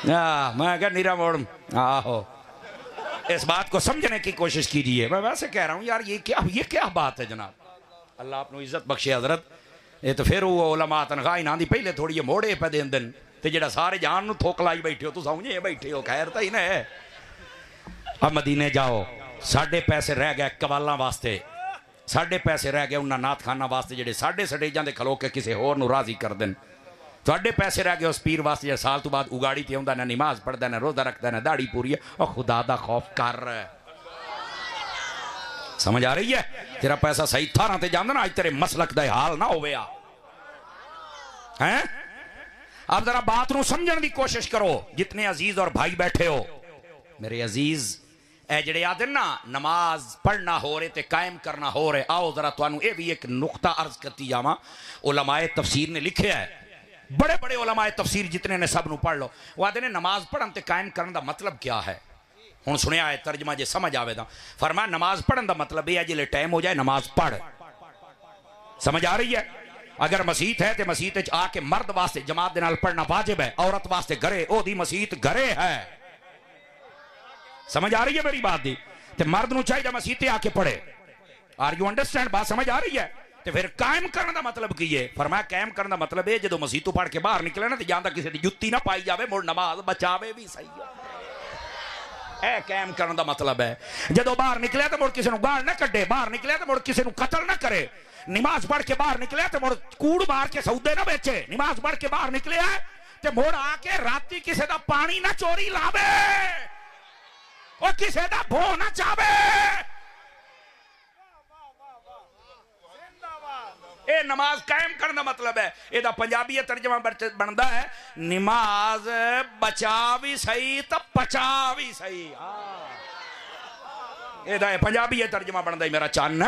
आ, मैं क्या नीरा मोड़। आहो। इस बात को समझने की कोशिश कीजिए। मैं वैसे कह रहा हूँ यार ये क्या ये क्या बात है जनाब? अल्लाह आपको इज़्ज़त बख्शे हज़रत। ये तो फिर वो ओलमा तनखा इन्हों की पहले थोड़ी ये मोड़े पे दिन दिन। तो जो सारे जान थोक लाई बैठे हो तो समझे बैठे हो खैर तो ही ना। अब मदीने जाओ। साढ़े पैसे रह गए कवालों वास्ते। साढ़े पैसे रह गए उन्होंने नाथखाना वास्ते जे साढ़े सटेजा के खलो के किसी होर राज़ी कर दें ਤੁਹਾਡੇ ਪੈਸੇ ਰਹਿ ਗਏ ਉਸ ਪੀਰ ਵਾਸਤੇ ਜਿਹੜਾ ਸਾਲ ਤੋਂ ਬਾਅਦ ਉਗਾੜੀ ਤੇ ਆਉਂਦਾ ਨਾ ਨਮਾਜ਼ ਪੜਦਾ ਨਾ ਰੋਜ਼ਾ ਰੱਖਦਾ ਨਾ ਦਾੜੀ ਪੂਰੀ ਹੈ ਉਹ ਖੁਦਾ ਦਾ ਖੌਫ ਕਰ ਸਮਝ ਆ ਰਹੀ ਹੈ ਤੇਰਾ ਪੈਸਾ ਸਹੀ ਥਾਰਾਂ ਤੇ ਜਾਂਦਾ ਨਾ ਅੱਜ ਤੇਰੇ ਮਸਲਕ ਦਾ ਹਾਲ ਨਾ ਹੋਵੇ ਆ हैं आप जरा बात ਨੂੰ ਸਮਝਣ ਦੀ ਕੋਸ਼ਿਸ਼ ਕਰੋ ਜਿਤਨੇ ਅਜ਼ੀਜ਼ ਔਰ ਭਾਈ ਬੈਠੇ ਹੋ ਮੇਰੇ ਅਜ਼ੀਜ਼ ਇਹ ਜਿਹੜੇ ਆਦੇ ਨਾ ਨਮਾਜ਼ ਪੜਨਾ ਹੋ ਰਹੇ ਤੇ ਕਾਇਮ ਕਰਨਾ ਹੋ ਰਹੇ ਆਓ ਜ਼ਰਾ ਤੁਹਾਨੂੰ ਇਹ ਵੀ ਇੱਕ ਨੁਕਤਾ ਅਰਜ਼ ਕਰਤੀ ਜਾਵਾਂ ਉਲਮਾਏ ਤਫਸੀਰ ਨੇ ਲਿਖਿਆ ਹੈ बड़े बड़े उलमाए तफसीर जितने ने सब पढ़ लो। वो आते नमाज़ पढ़न ते कायम करने का मतलब क्या है? हूँ सुनिया है, तर्जमा जे समझ आवे तो। फरमा नमाज़ पढ़न का मतलब यह है ज़िले टाइम हो जाए, नमाज़ पढ़। समझ आ रही है? अगर मसीत है तो मसीत आके मर्द वास्ते जमात के पढ़ना वाजिब है, औरत वास्ते घरे ओदी मसीत घरे है। समझ आ रही है मेरी बात दी? मर्द नु चाहिए मसीत आके पढ़े। आर यू अंडरस्टैंड बात समझ आ रही है? ਤੇ ਫਿਰ ਕਾਇਮ ਕਰਨ ਦਾ ਮਤਲਬ ਕੀ ਹੈ ਫਰਮਾਇਆ ਕਾਇਮ ਕਰਨ ਦਾ ਮਤਲਬ ਇਹ ਜਦੋਂ ਮਸਜਿਦ ਤੋਂ ਪੜ ਕੇ ਬਾਹਰ ਨਿਕਲੇ ਨਾ ਤੇ ਜਾਂਦਾ ਕਿਸੇ ਦੀ ਜੁੱਤੀ ਨਾ ਪਾਈ ਜਾਵੇ ਮੁੜ ਨਮਾਜ਼ ਬਚਾਵੇ ਵੀ ਸਹੀ ਹੈ ਇਹ ਕਾਇਮ ਕਰਨ ਦਾ ਮਤਲਬ ਹੈ ਜਦੋਂ ਬਾਹਰ ਨਿਕਲਿਆ ਤਾਂ ਮੁੜ ਕਿਸੇ ਨੂੰ ਗਾਲ ਨਾ ਕੱਢੇ ਬਾਹਰ ਨਿਕਲਿਆ ਤਾਂ ਮੁੜ ਕਿਸੇ ਨੂੰ ਕਤਲ ਨਾ ਕਰੇ ਨਮਾਜ਼ ਪੜ ਕੇ ਬਾਹਰ ਨਿਕਲਿਆ ਤੇ ਮੁੜ ਕੂੜ ਮਾਰ ਕੇ ਸੌਦੇ ਨਾ ਵੇਚੇ ਨਮਾਜ਼ ਪੜ ਕੇ ਬਾਹਰ ਨਿਕਲਿਆ ਤੇ ਮੁੜ ਆ ਕੇ ਰਾਤੀ ਕਿਸੇ ਦਾ ਪਾਣੀ ਨਾ ਚੋਰੀ ਲਾਵੇ ਉਹ ਕਿਸੇ ਦਾ ਭੋ ਨਾ ਚਾਵੇ ए, नमाज़ कायम करने का मतलब है। यदा पंजाबी तर्जमा बनता है, नमाज़ बचा भी सही तो पचा भी सही। हाँ। पंजाबी तर्जमा बनता है मेरा चन्न।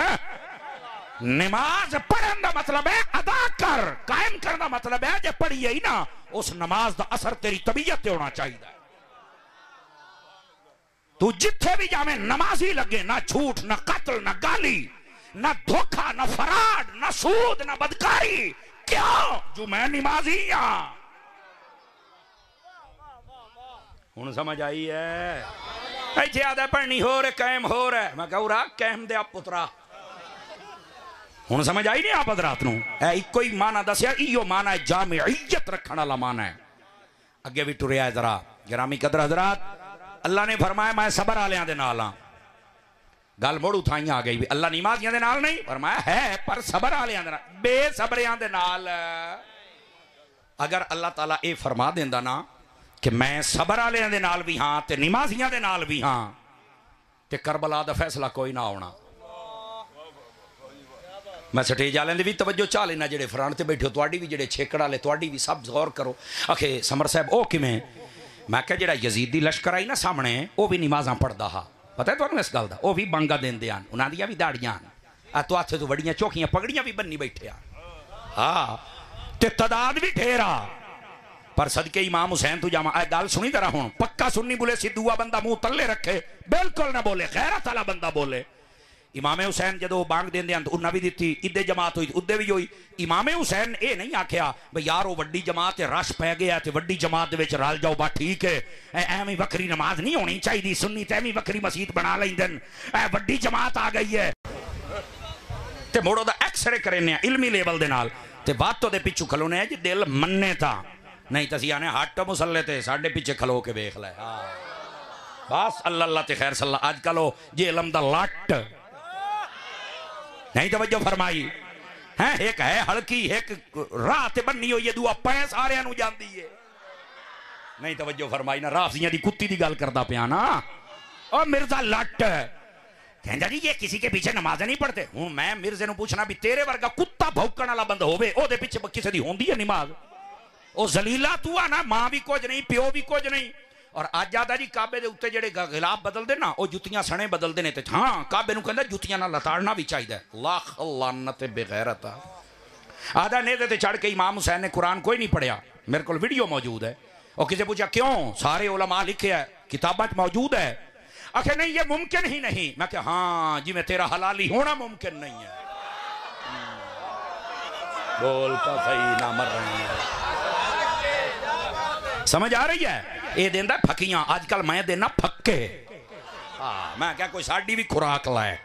नमाज़ पढ़न का मतलब है, अदा कर। कायम करने का मतलब है, जो पढ़ी आई ना, उस नमाज़ का असर तेरी तबीयत होना चाहिए तू जिथे भी जावे, नमाज़ ही लगे, ना झूठ, ना कतल, ना गाली। ना धोखा, ना फराड, ना सूद, ना बदकारी। क्यों? जो मैं नमाजी हाँ हूँ समझ आई है। इतने आदा पढ़नी हो रहे कैम हो रहा मैं कहूँ कैम दे पुत्रा। हूँ समझ आई नहीं आप हजरात एको ही माना दसिया इो माना है, जामे इज़्ज़त रखने वाला माना है। अगे भी टुरिया है जरा, ग्रामी कदर हजरात। अल्लाह ने फरमाया, मैं सबर आलिया के नाल हाँ गल मुड़ उठाई आ गई भी। अल्लाह निमाजियाँ नहीं, फरमाया, है, पर सबर नाल, बेसबरियाँ अगर अल्लाह ताला फरमा देंदा ना कि मैं सबर नाल भी हाँ ते निमाजियाँ भी हाँ ते करबला दा फैसला कोई ना आना मैं स्टेज वाले भी तवज्जो चा लेना, जेडे फ्रंट ते बैठे हो भी, जेडे छेकड़ थोड़ी भी सब गौर करो। आखे, समर साहब, ओ किवें मैं क्या जेड़ा यजीदी लश्कर आई ना सामने वो भी नमाजा पढ़ता हा। पता है ਤੁਹਾਨੂੰ ਇਸ ਗੱਲ ਦਾ ਉਹ ਵੀ ਬੰਗਾ ਦਿੰਦੇ ਹਨ ਉਹਨਾਂ ਦੀਆਂ ਵੀ ਦਾੜੀਆਂ ਹਨ ਆ ਤੋ ਹੱਥ ਤੋਂ ਬੜੀਆਂ ਚੋਖੀਆਂ ਪਗੜੀਆਂ ਵੀ ਬੰਨੀ ਬੈਠੇ ਆ ਹਾਂ ਤੇ ਤਦਾਦ ਵੀ ਢੇਰਾ ਪਰ ਸਦਕੇ ਇਮਾਮ ਹੁਸੈਨ ਤੂੰ ਜਾਵਾਂ ਇਹ ਗੱਲ ਸੁਣੀ ਤਰਾ ਹੁਣ ਪੱਕਾ ਸੁਣਨੀ ਬੋਲੇ ਸਿੱਧੂਆ ਬੰਦਾ ਮੂੰਹ ਤੱਲੇ ਰੱਖੇ ਬਿਲਕੁਲ ਨਾ ਬੋਲੇ ਗੈਰਤ ਵਾਲਾ ਬੰਦਾ ਬੋਲੇ इमामे हुसैन जो बांग देंदे हैं तो उन्हें भी दी इधे जमात हुई उदे भी हुई। इमामे हुसैन ये नहीं आख्या बई यार वो वही जमात रश पै गया तो वही जमात रल जाओ बा ठीक है एवं वक्री नमाज़ नहीं होनी चाहिए सुन्नी तो एवं वक्री मसीत बना लेंदन ए वही जमात आ गई है तो मुड़ो एक्सरे करें इलमी लेवल के नाल। तो पिछू खलोने जी, दिल मन्ने था नहीं तो आने हट मुसल ते, साढ़े पिछे खलो के वेख लै। बस अल्लाह अल्लाह खैर सल्ला, अजकल जे इलम का लट ਫਰਮਾਈ ਹੈ ਇੱਕ ਹੈ ਹਲਕੀ ਇੱਕ ਰਾਹ ਤੇ ਬੰਨੀ ਹੋਈ ਹੈ ਦੂਆ ਪੈ ਸਾਰਿਆਂ ਨੂੰ ਜਾਂਦੀ ਏ ਨਹੀਂ ਤਵੱਜੋ ਫਰਮਾਈ ਨਾ ਰਾਫੀਆਂ ਦੀ ਕੁੱਤੀ ਦੀ ਗੱਲ ਕਰਦਾ ਪਿਆ ਨਾ ਉਹ ਮਿਰਜ਼ਾ ਲੱਟ ਕਹਿੰਦਾ ਜੀ ਇਹ ਕਿਸੇ ਕੇ ਪਿੱਛੇ ਨਮਾਜ਼ ਨਹੀਂ ਪੜਦੇ ਹੁਣ ਮੈਂ ਮਿਰਜ਼ੇ ਨੂੰ ਪੁੱਛਣਾ ਵੀ ਤੇਰੇ ਵਰਗਾ ਕੁੱਤਾ ਭੌਂਕਣ ਵਾਲਾ ਬੰਦ ਹੋਵੇ ਉਹਦੇ ਪਿੱਛੇ ਕਿਸੇ ਦੀ ਹੁੰਦੀ ਹੈ ਨਮਾਜ਼ ਉਹ ਜ਼ਲੀਲਾ ਤੂੰ ਆ ਨਾ ਮਾਂ ਵੀ ਕੁਝ ਨਹੀਂ ਪਿਓ ਵੀ ਕੁਝ ਨਹੀਂ ਔਰ ਅੱਜ ਆਦਾ ਜੀ ਕਾਬੇ ਦੇ ਉੱਤੇ ਜਿਹੜੇ ਗਿਲਾਫ ਬਦਲਦੇ ਨਾ ਉਹ ਜੁੱਤੀਆਂ ਸਣੇ ਬਦਲਦੇ ਨੇ ਤੇ ਹਾਂ ਕਾਬੇ ਨੂੰ ਕਹਿੰਦਾ ਜੁੱਤੀਆਂ ਨਾਲ ਲਤਾੜਨਾ ਵੀ ਚਾਹੀਦਾ ਲੱਖ ਲਾਨਤ ਬੇਗੈਰਤ ਆਦਾ ਨੇ ਤੇ ਚੜ ਕੇ ਇਮਾਮ ਹੁਸੈਨ ਨੇ ਕੁਰਾਨ ਕੋਈ ਨਹੀਂ ਪੜਿਆ ਮੇਰੇ ਕੋਲ ਵੀਡੀਓ ਮੌਜੂਦ ਹੈ ਉਹ ਕਿਸੇ ਪੁੱਛਿਆ ਕਿਉਂ ਸਾਰੇ ਉਲਮਾ ਲਿਖਿਆ ਕਿਤਾਬਾਂ 'ਚ ਮੌਜੂਦ ਹੈ आखिर नहीं ये मुमकिन ही नहीं मैं क्या हाँ जी मैं तेरा हलाली होना मुमकिन नहीं है बोलता सही ना मर रहे हैं समझ आ रही है ये देंदा फकियाँ। अजकल मैं देना फक्के। हाँ मैं क्या कोई साड़ी भी खुराक लाए।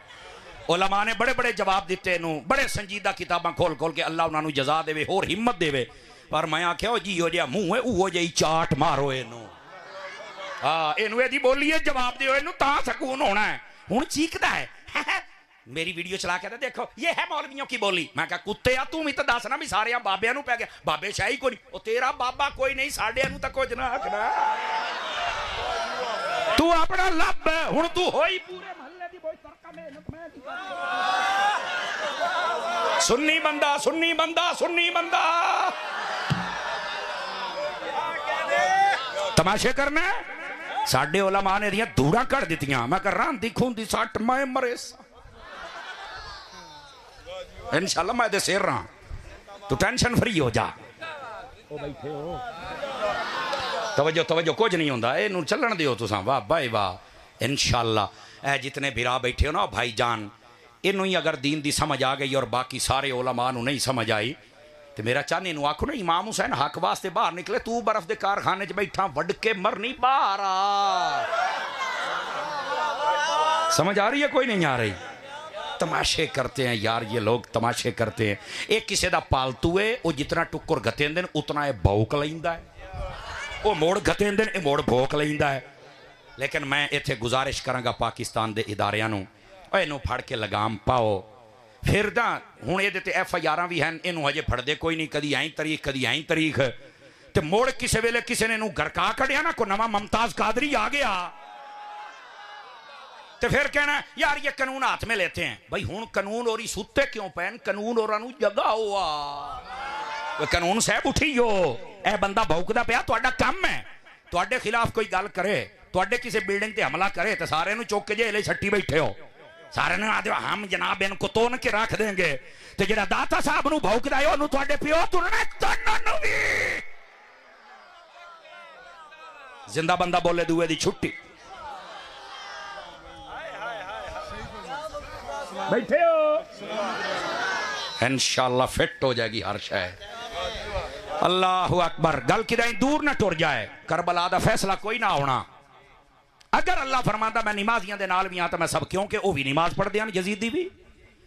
उलमा ने बड़े बड़े जवाब दिते इनू। बड़े संजीदा किताबा खोल खोल के अल्लाह उन्होंने जजा देवे, होर हिम्मत देवे। पर मैं आख्या जी जहा मूह है, उहो जी चाट मारो इनू। हाँ इनू ए बोली है जवाब दो इनू ता सकून होना है। हूँ चीकता है। ਮੇਰੀ ਵੀਡੀਓ ਚਲਾ ਕੇ ਤਾਂ ਦੇਖੋ ਇਹ ਹੈ ਮੌਲਵੀਆਂ ਕੀ ਬੋਲੀ ਮੈਂ ਕਿਹਾ ਕੁੱਤੇ ਆ ਤੂੰ ਵੀ ਤਾਂ ਦੱਸਣਾ ਵੀ ਸਾਰਿਆਂ ਬਾਬਿਆਂ ਨੂੰ ਪੈ ਗਿਆ ਬਾਬੇ ਸ਼ਾਹੀ ਕੋਈ ਨਹੀਂ ਉਹ ਤੇਰਾ ਬਾਬਾ ਕੋਈ ਨਹੀਂ ਸਾਡਿਆਂ ਨੂੰ ਤਾਂ ਕੁਝ ਨਾ ਆਖਣਾ ਤੂੰ ਆਪਣਾ ਲੱਭ ਹੁਣ ਤੂੰ ਹੋਈ ਪੂਰੇ ਮਹੱਲੇ ਦੀ ਬੋਈ ਤਰਕਾ ਮਿਹਨਤ ਮੈਂ ਕੀ ਸੁੰਨੀ ਬੰਦਾ ਸੁੰਨੀ ਬੰਦਾ ਸੁੰਨੀ ਬੰਦਾ ਤਮਾਸ਼ੇ ਕਰਨਾ ਸਾਡੇ ਉਲਮਾ ਨੇ ਦੀਆਂ ਧੂੜਾਂ ਕੱਢ ਦਿੱਤੀਆਂ ਮੈਂ ਕਰ ਰਾਂ ਦੀ ਖੂਨ ਦੀ ਸੱਟ ਮੈਂ ਮਰੇ ਇਨਸ਼ਾਅੱਲਾ इनशाला मैं तो सिर रहा। तू टेंशन फ्री हो जा। तवजो तवजो कुछ नहीं होंगे इन चलन दौ तुस। वाह बाए वाह। इनशाला ए जितने बिरा बैठे हो ना, भाई जान इनू ही अगर दीन की समझ आ गई और बाकी सारे ओला माँ नहीं समझ आई तो मेरा चन इन आखो ना, इमाम हुसैन हक वास्ते बहर निकले, तू बर्फ़ के कारखाने च बैठा वड के मरनी बार आ। समझ आ रही है, कोई नहीं आ रही? ਤਮਾਸ਼ੇ ਕਰਤੇ ਹੈ ਯਾਰ ਇਹ ਲੋਕ ਤਮਾਸ਼ੇ ਕਰਤੇ ਹੈ ਇਹ ਕਿਸੇ ਦਾ ਪਾਲਤੂ ਹੈ ਉਹ ਜਿੰਨਾ ਟੁੱਕਰ ਗਤੇਂਦੇ ਨੇ ਉਤਨਾ ਇਹ ਭੌਕ ਲੈਂਦਾ ਹੈ ਉਹ ਮੋੜ ਗਤੇਂਦੇ ਨੇ ਇਹ ਮੋੜ ਭੌਕ ਲੈਂਦਾ ਹੈ ਲੇਕਿਨ ਮੈਂ ਇੱਥੇ ਗੁਜ਼ਾਰਿਸ਼ ਕਰਾਂਗਾ ਪਾਕਿਸਤਾਨ ਦੇ ਇਦਾਰਿਆਂ ਨੂੰ ਇਹਨੂੰ ਫੜ ਕੇ ਲਗਾਮ ਪਾਓ ਫਿਰ ਤਾਂ ਹੁਣ ਇਹਦੇ ਤੇ ਐਫ ਆਈ ਆਰਾਂ ਵੀ ਹਨ ਇਹਨੂੰ ਹਜੇ ਫੜਦੇ ਕੋਈ ਨਹੀਂ ਕਦੀ ਐਂ ਤਰੀਖ ਕਦੀ ਐਂ ਤਰੀਖ ਤੇ ਮੋੜ ਕਿਸੇ ਵੇਲੇ ਕਿਸੇ ਨੇ ਇਹਨੂੰ ਗਰਕਾ ਕੱਢਿਆ ਨਾ ਕੋ ਨਵਾਂ ਮਮਤਾਜ਼ ਕਾਦਰੀ ਆ ਗਿਆ तो फिर कहना, यार, ये कानून हाथ में लेते हैं। भाई हूँ कानून और सुते क्यों पैन? कानून और जगह हुआ। कानून साहब उठियो यह बंदा भौकता पाया तो कम है थोड़े खिलाफ कोई गल करे तो किसी बिल्डिंग से हमला करे तो सारे चुक के जेले छट्टी बैठे हो। सारे ने आदि हम जनाब इनको कुतोन के रख देंगे। तो जरा दाता साहब नौकदा है थोड़े प्यो तुरना ज़िंदा बंदा बोले दुए की छुट्टी। बैठे हो। इंशाल्लाह फिट हो जाएगी हर शय। अल्लाह अकबर, गल कि दूर ना टुर जाए। करबला का फैसला कोई ना होना। अगर अल्लाह फरमाता मैं नमाजियाँ दे नाल भी हाँ तो मैं सब क्योंकि वह भी नमाज़ पढ़ते हैं यजीदी भी।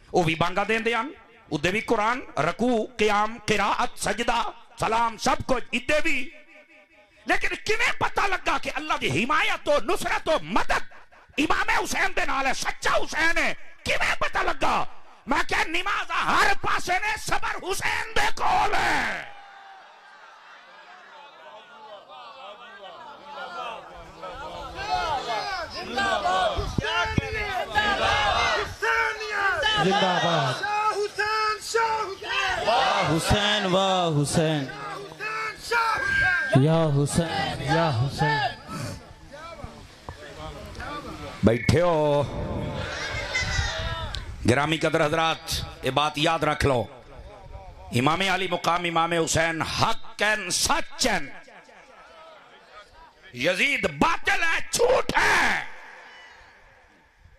वह भी बांगा देंदे हैं उदे भी कुरान, रकू, क्याम किरात सजदा, सलाम, सब कुछ, इदे भी। लेकिन किवें पता लगा कि अल्लाह की हिमायत तो नुसरत तो मदद इमाम हुसैन दे नाल है, सच्चा हुसैन है। किवें पता लगा मैं क्या नमाज़ हर पासे ने सबर हुसैन दे कोल है?
जिंदाबाद। वाह हुसैन वाह हुसैन। या हुसैन या हुसैन।
बैठे हो। ग्रामी कदर हजरात, ये बात याद रख लो। इमाम अली मुकाम, इमाम हुसैन, हक एन सच एन यजीद बातल है, झूठ है।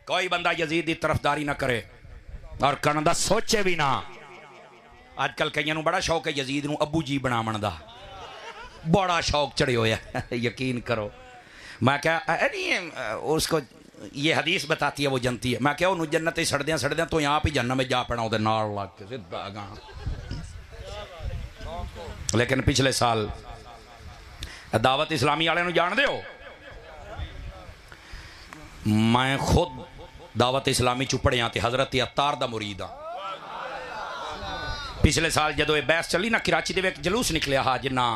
कोई बंदा यजीद की तरफदारी ना करे और करने का सोचे भी ना। अजकल कई बड़ा शौक है यजीद न अबू जी बनाव का बड़ा शौक चढ़े हो, यकीन करो। मैं क्या नहीं, उसको ये हदीस बताती है, वो जनती है। मैं क्या उन्होंने जन्नत ही सड़द सड़द तो यहाँ भी जन्नत में जा पैना नाल लग के सीधा गां। लेकिन पिछले साल, दावत इस्लामी वाले जान दो मैं खुद दावत इस्लामी चुपड़िया हज़रत अतार का मुरीद हाँ पिछले साल जो ये बहस चली ना, कराची के जलूस निकलिया हा, जिन्ना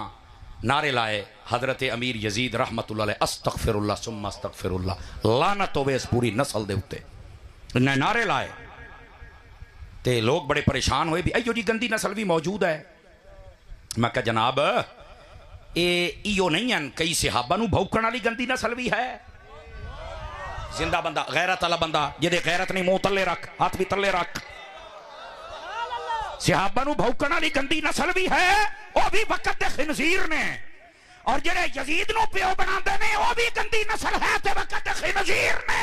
नारे लाए हज़रत अमीर यजीद रहमत अस्तक फिर सुम अस्तक फिर लाना तो वे इस पूरी नस्ल के उत्ते। नारे लाए। तो लोग बड़े परेशान हुए भी अयो जी, गंदी नस्ल भी मौजूद है। मैं क्या जनाब ये इो नहीं है, कई सिहाबा भौकण वाली गंदी नस्ल भी है। ज़िंदा बंदा, गैरत वाला बंदा जिदे गैरत नहीं, मोह तले रख, हाथ भी तले रख। ਸਿਹਾਬਾ ਨੂੰ ਭੌਂਕਣ ਵਾਲੀ ਗੰਦੀ ਨਸਲ ਵੀ ਹੈ ਉਹ ਵੀ ਵਕਤ ਦੇ ਖਿਨਜ਼ੀਰ ਨੇ ਔਰ ਜਿਹੜੇ ਯਜ਼ੀਦ ਨੂੰ ਪਿਓ ਬਣਾਉਂਦੇ ਨੇ ਉਹ ਵੀ ਗੰਦੀ ਨਸਲ ਹੈ ਤੇ ਵਕਤ ਦੇ ਖਿਨਜ਼ੀਰ ਨੇ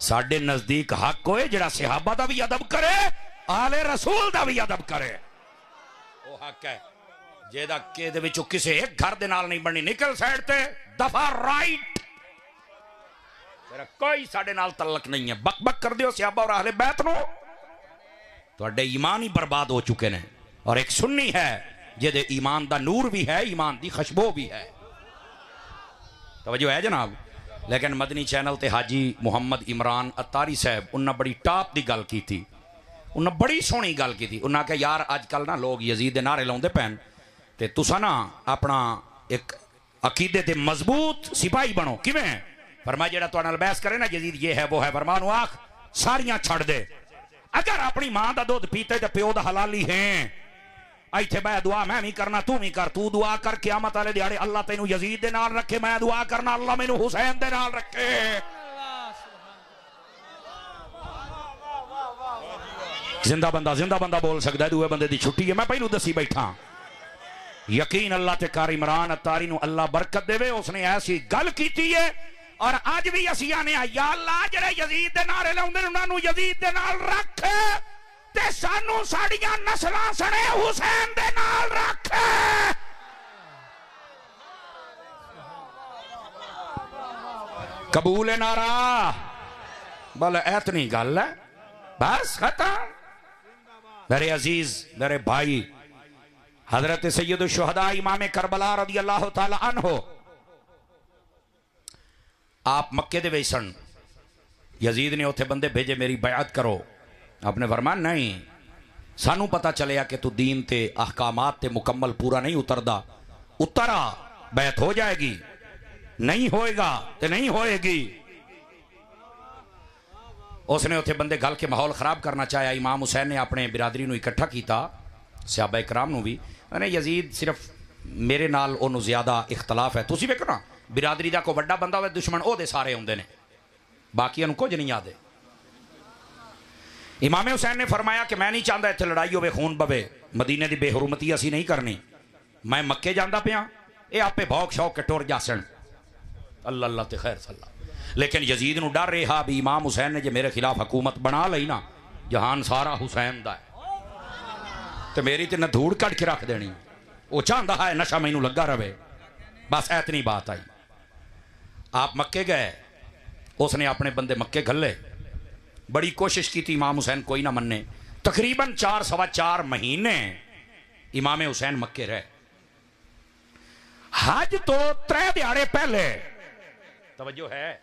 ਸਾਡੇ ਨਜ਼ਦੀਕ ਹੱਕ ਹੋਏ ਜਿਹੜਾ ਸਿਹਾਬਾ ਦਾ ਵੀ ਅਦਬ ਕਰੇ ਆਲੇ ਰਸੂਲ ਦਾ ਵੀ ਅਦਬ ਕਰੇ ਉਹ ਹੱਕ ਹੈ ਜਿਹਦਾ ਕਿ ਦੇ ਵਿੱਚੋਂ ਕਿਸੇ ਇੱਕ ਘਰ ਦੇ ਨਾਲ ਨਹੀਂ ਬਣਨੀ ਨਿਕਲ ਸਾਈਡ ਤੇ ਦਫਾ ਰਾਈਟ ਤੇਰਾ ਕੋਈ ਸਾਡੇ ਨਾਲ ਤਲਕ ਨਹੀਂ ਹੈ ਬਕ ਬਕ ਕਰਦੇ ਹੋ ਸਿਆਬਾ ਔਰ ਅਹਲੇ ਬੈਤ ਨੂੰ ਤੁਹਾਡੇ ਈਮਾਨ ਹੀ ਬਰਬਾਦ ਹੋ ਚੁੱਕੇ ਨੇ ਔਰ ਇੱਕ ਸੁੰਨੀ ਹੈ ਜਿਹਦੇ ਈਮਾਨ ਦਾ ਨੂਰ ਵੀ ਹੈ ਈਮਾਨ ਦੀ ਖੁਸ਼ਬੂ ਵੀ ਹੈ ਤਵਜੋ ਹੈ ਜਨਾਬ ਲੇਕਿਨ ਮਦਨੀ ਚੈਨਲ ਤੇ ਹਾਜੀ ਮੁਹੰਮਦ ਇਮਰਾਨ ਅਤਾਰੀ ਸਾਹਿਬ ਉਹਨਾਂ ਬੜੀ ਟਾਪ ਦੀ ਗੱਲ ਕੀਤੀ ਉਹਨਾਂ ਬੜੀ ਸੋਹਣੀ ਗੱਲ ਕੀਤੀ ਉਹਨਾਂ ਕਿਹਾ ਯਾਰ ਅੱਜ ਕੱਲ ਨਾ ਲੋਕ ਯਜ਼ੀਦ ਦੇ ਨਾਰੇ ਲਾਉਂਦੇ ਪੈਣ ਤੇ ਤੁਸੀਂ ਨਾ ਆਪਣਾ ਇੱਕ ਅਕੀਦੇ ਤੇ ਮਜ਼ਬੂਤ ਸਿਪਾਹੀ ਬਣੋ ਕਿਵੇਂ फरमा जरा तो बहस करे ना जजीद ये है, वो है फरमा आख, सारिया छड़ दे। अगर अपनी माँ का दुध पीते तो प्यो दलाली है इतने मैं दुआ मैं भी करना, तू भी कर, तू दुआ कर क्या मत आए दिहाड़े अल्लाह तेन यजीद दे नाल रखे, मैं दुआ करना, अल्लाह मेनू हुसैन दे नाल रखे। ज़िंदा बंदा ज़िंदा बंदा बोल सकता है, दुए बंद की छुट्टी है, मैं पहलू दसी बैठा। यकीन अल्लाह ते कार इमरान अतारी अल्लाह बरकत देवे, उसने ऐसी गल की है और अज भी असिया ने या अल्लाह जेड़े यजीद नारे लाने ने उन्हां रख ते सानू साड़ियाँ नस्लां सने हुसैन दे रख। कबूल है नारा? बल एतनी गल है, बस खत्म। मेरे अज़ीज़, मेरे भाई, हज़रत सैयद शोहदा इमाम करबला रदी अल्लाह तन हो आप मक्के दे ਵਿੱਚ ਸਨ ਯਜ਼ੀਦ ਨੇ ਉੱਥੇ ਬੰਦੇ ਭੇਜੇ ਮੇਰੀ ਬੈਅਤ ਕਰੋ ਆਪਨੇ ਫਰਮਾਇਆ ਨਹੀਂ ਸਾਨੂੰ ਪਤਾ ਚੱਲਿਆ ਕਿ ਤੂੰ ਦੀਨ ਤੇ ਅਹਕਾਮਾਤ ਤੇ ਮੁਕੰਮਲ ਪੂਰਾ ਨਹੀਂ ਉਤਰਦਾ ਉਤਰਾ ਬੈਤ ਹੋ ਜਾਏਗੀ ਨਹੀਂ ਹੋਏਗਾ ਤੇ ਨਹੀਂ ਹੋਏਗੀ ਉਸਨੇ ਉੱਥੇ ਬੰਦੇ ਗੱਲ ਕੇ ਮਾਹੌਲ ਖਰਾਬ ਕਰਨਾ ਚਾਹਿਆ ਇਮਾਮ ਹੁਸੈਨ ਨੇ ਆਪਣੇ ਬਿਰਾਦਰੀ ਨੂੰ ਇਕੱਠਾ ਕੀਤਾ ਸਿਆਬਾ ਇਕਰਾਮ ਨੂੰ ਵੀ ਅਨੇ ਯਜ਼ੀਦ ਸਿਰਫ ਮੇਰੇ ਨਾਲ ਉਹਨੂੰ ਜ਼ਿਆਦਾ ਇਖਤਲਾਫ ਹੈ ਤੁਸੀਂ ਵੇਖੋ ਨਾ ਬਿਰਾਦਰੀ ਦਾ ਕੋਈ ਵੱਡਾ ਬੰਦਾ ਹੋਵੇ ਦੁਸ਼ਮਣ ਉਹਦੇ ਸਾਰੇ ਹੁੰਦੇ ਨੇ ਬਾਕੀਆਂ ਨੂੰ ਕੁਝ ਨਹੀਂ ਯਾਦ ਹੈ ਇਮਾਮ ਹੁਸੈਨ ਨੇ ਫਰਮਾਇਆ ਕਿ ਮੈਂ ਨਹੀਂ ਚਾਹੁੰਦਾ ਇੱਥੇ ਲੜਾਈ ਹੋਵੇ ਖੂਨ ਪਵੇ ਮਦੀਨੇ ਦੀ ਬੇਹਰਮਤੀ ਅਸੀਂ ਨਹੀਂ ਕਰਨੀ ਮੈਂ ਮੱਕੇ ਜਾਂਦਾ ਪਿਆ ਇਹ ਆਪੇ ਭੌਕ ਸ਼ੌਕ ਕੇ ਟੁਰ ਜਾਸਣ ਅੱਲਾ ਅੱਲਾ ਤੇ ਖੈਰ ਸੱਲਾ ਲੇਕਿਨ ਯਜ਼ੀਦ ਨੂੰ ਡਰ ਰਿਹਾ ਵੀ ਇਮਾਮ ਹੁਸੈਨ ਨੇ ਜੇ ਮੇਰੇ ਖਿਲਾਫ ਹਕੂਮਤ ਬਣਾ ਲਈ ਨਾ ਜਹਾਨ ਸਾਰਾ ਹੁਸੈਨ ਦਾ ਹੈ ਤੇ ਮੇਰੀ ਤੇ ਨਧੂੜ ਕੱਢ ਕੇ ਰੱਖ ਦੇਣੀ ਉਹ ਚਾਹੁੰਦਾ ਹੈ ਨਸ਼ਾ ਮੈਨੂੰ ਲੱਗਾ ਰਵੇ ਬਸ ਐਤਨੀ ਬਾਤ आप मक्के गए, उसने अपने बंदे मक्के खले बड़ी कोशिश की थी इमाम हुसैन, कोई ना मनने। तकरीबन चार, सवा चार महीने इमाम हुसैन मक्के रहे। हज तो त्रै दिहाड़े पहले। तवज्जो है।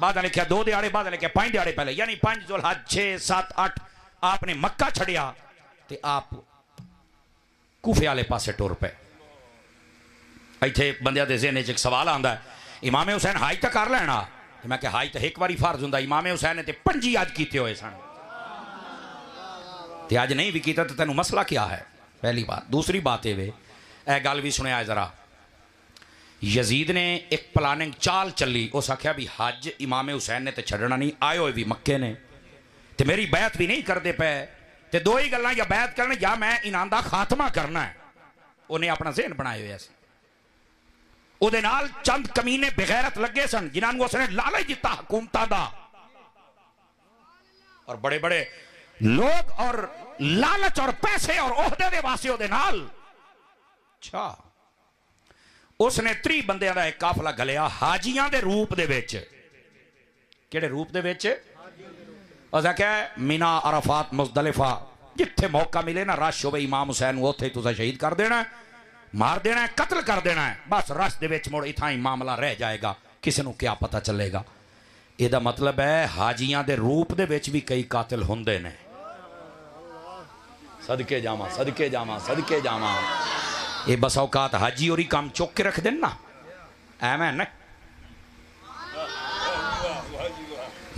बाद लिखा दो दिहाड़े, बाद लिखा पाँच दिहाड़े पहले। यानी पाँच जो हज, छे, सात अठ आपने मक्का छड़िया ते आप कुफे आले पासे टोर पे। इतने बंद के च एक सवाल आंदा है ਇਮਾਮ ਹੁਸੈਨ ਹਾਜ ਤਾਂ ਕਰ ਲੈਣਾ ਤੇ ਮੈਂ ਕਿਹਾ ਹਾਜ ਤਾਂ ਇੱਕ ਵਾਰੀ ਫਰਜ਼ ਹੁੰਦਾ ਇਮਾਮ ਹੁਸੈਨ ਨੇ ਤੇ ਪੰਜੀ ਅੱਜ ਕੀਤੇ ਹੋਏ ਸਨ ਤੇ ਅੱਜ ਨਹੀਂ ਵੀ ਕੀਤਾ ਤਾਂ ਤੈਨੂੰ ਮਸਲਾ ਕੀ ਹੈ ਪਹਿਲੀ ਬਾਤ ਦੂਸਰੀ ਬਾਤ ਇਹ ਵੇ ਇਹ ਗੱਲ ਵੀ ਸੁਣਿਆ ਜ਼ਰਾ ਯਜ਼ੀਦ ਨੇ ਇੱਕ ਪਲਾਨਿੰਗ ਚਾਲ ਚੱਲੀ ਉਸ ਆਖਿਆ ਵੀ ਹੱਜ ਇਮਾਮ ਹੁਸੈਨ ਨੇ ਤੇ ਛੱਡਣਾ ਨਹੀਂ ਆਏ ਹੋਏ ਵੀ ਮੱਕੇ ਨੇ ਤੇ ਮੇਰੀ ਬੈਤ ਵੀ ਨਹੀਂ ਕਰਦੇ ਪਏ ਤੇ ਦੋ ਹੀ ਗੱਲਾਂ ਜਾਂ ਬੈਤ ਕਰਨ ਜਾਂ ਮੈਂ ਇਹਨਾਂ ਦਾ ਖਾਤਮਾ ਕਰਨਾ ਹੈ ਉਹਨੇ ਆਪਣਾ ਜ਼ਿਹਨ ਬਣਾਇਆ ਹੋਇਆ ਸੀ ਉਹਦੇ ਨਾਲ ਚੰਦ ਕਮੀਨੇ ਬਗੈਰਤ ਲੱਗੇ ਸਨ ਜਿਨ੍ਹਾਂ ਨੂੰ ਉਸਨੇ ਲਾਲਚ ਦਿੱਤਾ ਹਕੂਮਤਾਂ ਦਾ ਔਰ ਬੜੇ ਬੜੇ ਲੋਕ ਔਰ ਲਾਲਚ ਔਰ ਪੈਸੇ ਔਰ ਅਹੁਦੇ ਦੇ ਵਾਸਤੇ ਉਹਦੇ ਨਾਲ ਅੱਛਾ ਉਸਨੇ 30 ਬੰਦਿਆਂ ਦਾ ਇੱਕ ਕਾਫਲਾ ਗਲਿਆ ਹਾਜੀਆਂ ਦੇ ਰੂਪ ਦੇ ਵਿੱਚ ਕਿਹੜੇ ਰੂਪ ਦੇ ਵਿੱਚ ਅਸਾਂ ਕਹੇ ਮਿਨਾ ਅਰਫਾਤ ਮੁਜ਼ਦਲਿਫਾ ਜਿੱਥੇ ਮੌਕਾ ਮਿਲੇ ਨਾ ਰਸ਼ ਹੋਵੇ ਇਮਾਮ ਹੁਸੈਨ ਨੂੰ ਉੱਥੇ ਤੁਸੀਂ ਸ਼ਹੀਦ ਕਰ ਦੇਣਾ मार देना है, कतल कर देना है। बस रश के मुड़ इतना ही मामला रह जाएगा, किसी को क्या पता चलेगा। यह मतलब है, हाजिया के रूप के भी कई कातिल होंगे ने। सदके जावा सदके जावा सदके जावा। ये बस औकात हाजी और काम चुक के रख देना एवं ना।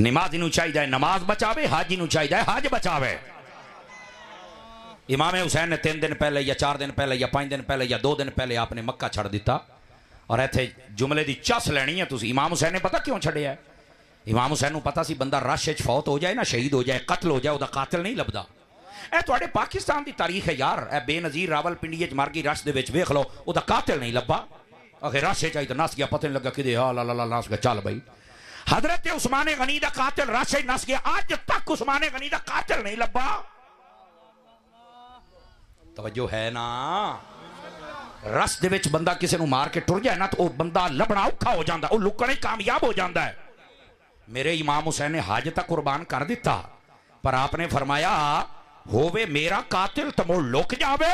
नमाजी चाहिए नमाज़ बचावे, हाजी चाहिए हाज बचावे। इमाम हुसैन ने तीन दिन पहले या चार दिन पहले या पाँच दिन पहले या दो दिन पहले आपने मक्का छड़ दिता और इतने जुमले की चस लैनी है तुम इमाम हुसैन ने पता क्यों छड़िया इमाम हुसैन पता से बंदा रश फौत हो जाए ना, शहीद हो जाए, कतल हो जाए वह कातिल नहीं लगता यह तो पाकिस्तान की तारीख है यार ए बेनजीर रावल पिंडी मार गई रश के वेख लो वह कातिल नहीं लगा अगर रश चाहिए तो नस गया पता नहीं लगा कि हाँ ला नस गया चल भाई। हज़रत उस्मान गनी का कातिल रश नस गया अज तक उस्मान गनी का कातिल नहीं लगा ਤਵੱਜੋ ਹੈ ਨਾ। ਰਸ ਦੇ ਵਿੱਚ ਬੰਦਾ ਕਿਸੇ ਨੂੰ ਮਾਰ ਕੇ ਟੁਰ ਜਾਏ ਨਾ ਤਾਂ ਉਹ ਬੰਦਾ ਲੱਭਣਾ ਔਖਾ ਹੋ ਜਾਂਦਾ, ਉਹ ਲੁਕਣੇ ਕਾਮਯਾਬ ਹੋ ਜਾਂਦਾ ਹੈ। ਮੇਰੇ ਇਮਾਮ ਹੁਸੈਨ ਨੇ ਹਜ ਕੁਰਬਾਨ ਕਰ ਦਿੱਤਾ, ਪਰ ਆਪਨੇ ਫਰਮਾਇਆ, ਹੋਵੇ ਮੇਰਾ ਕਾਤਿਲ ਤਮੋ ਲੁਕ ਜਾਵੇ।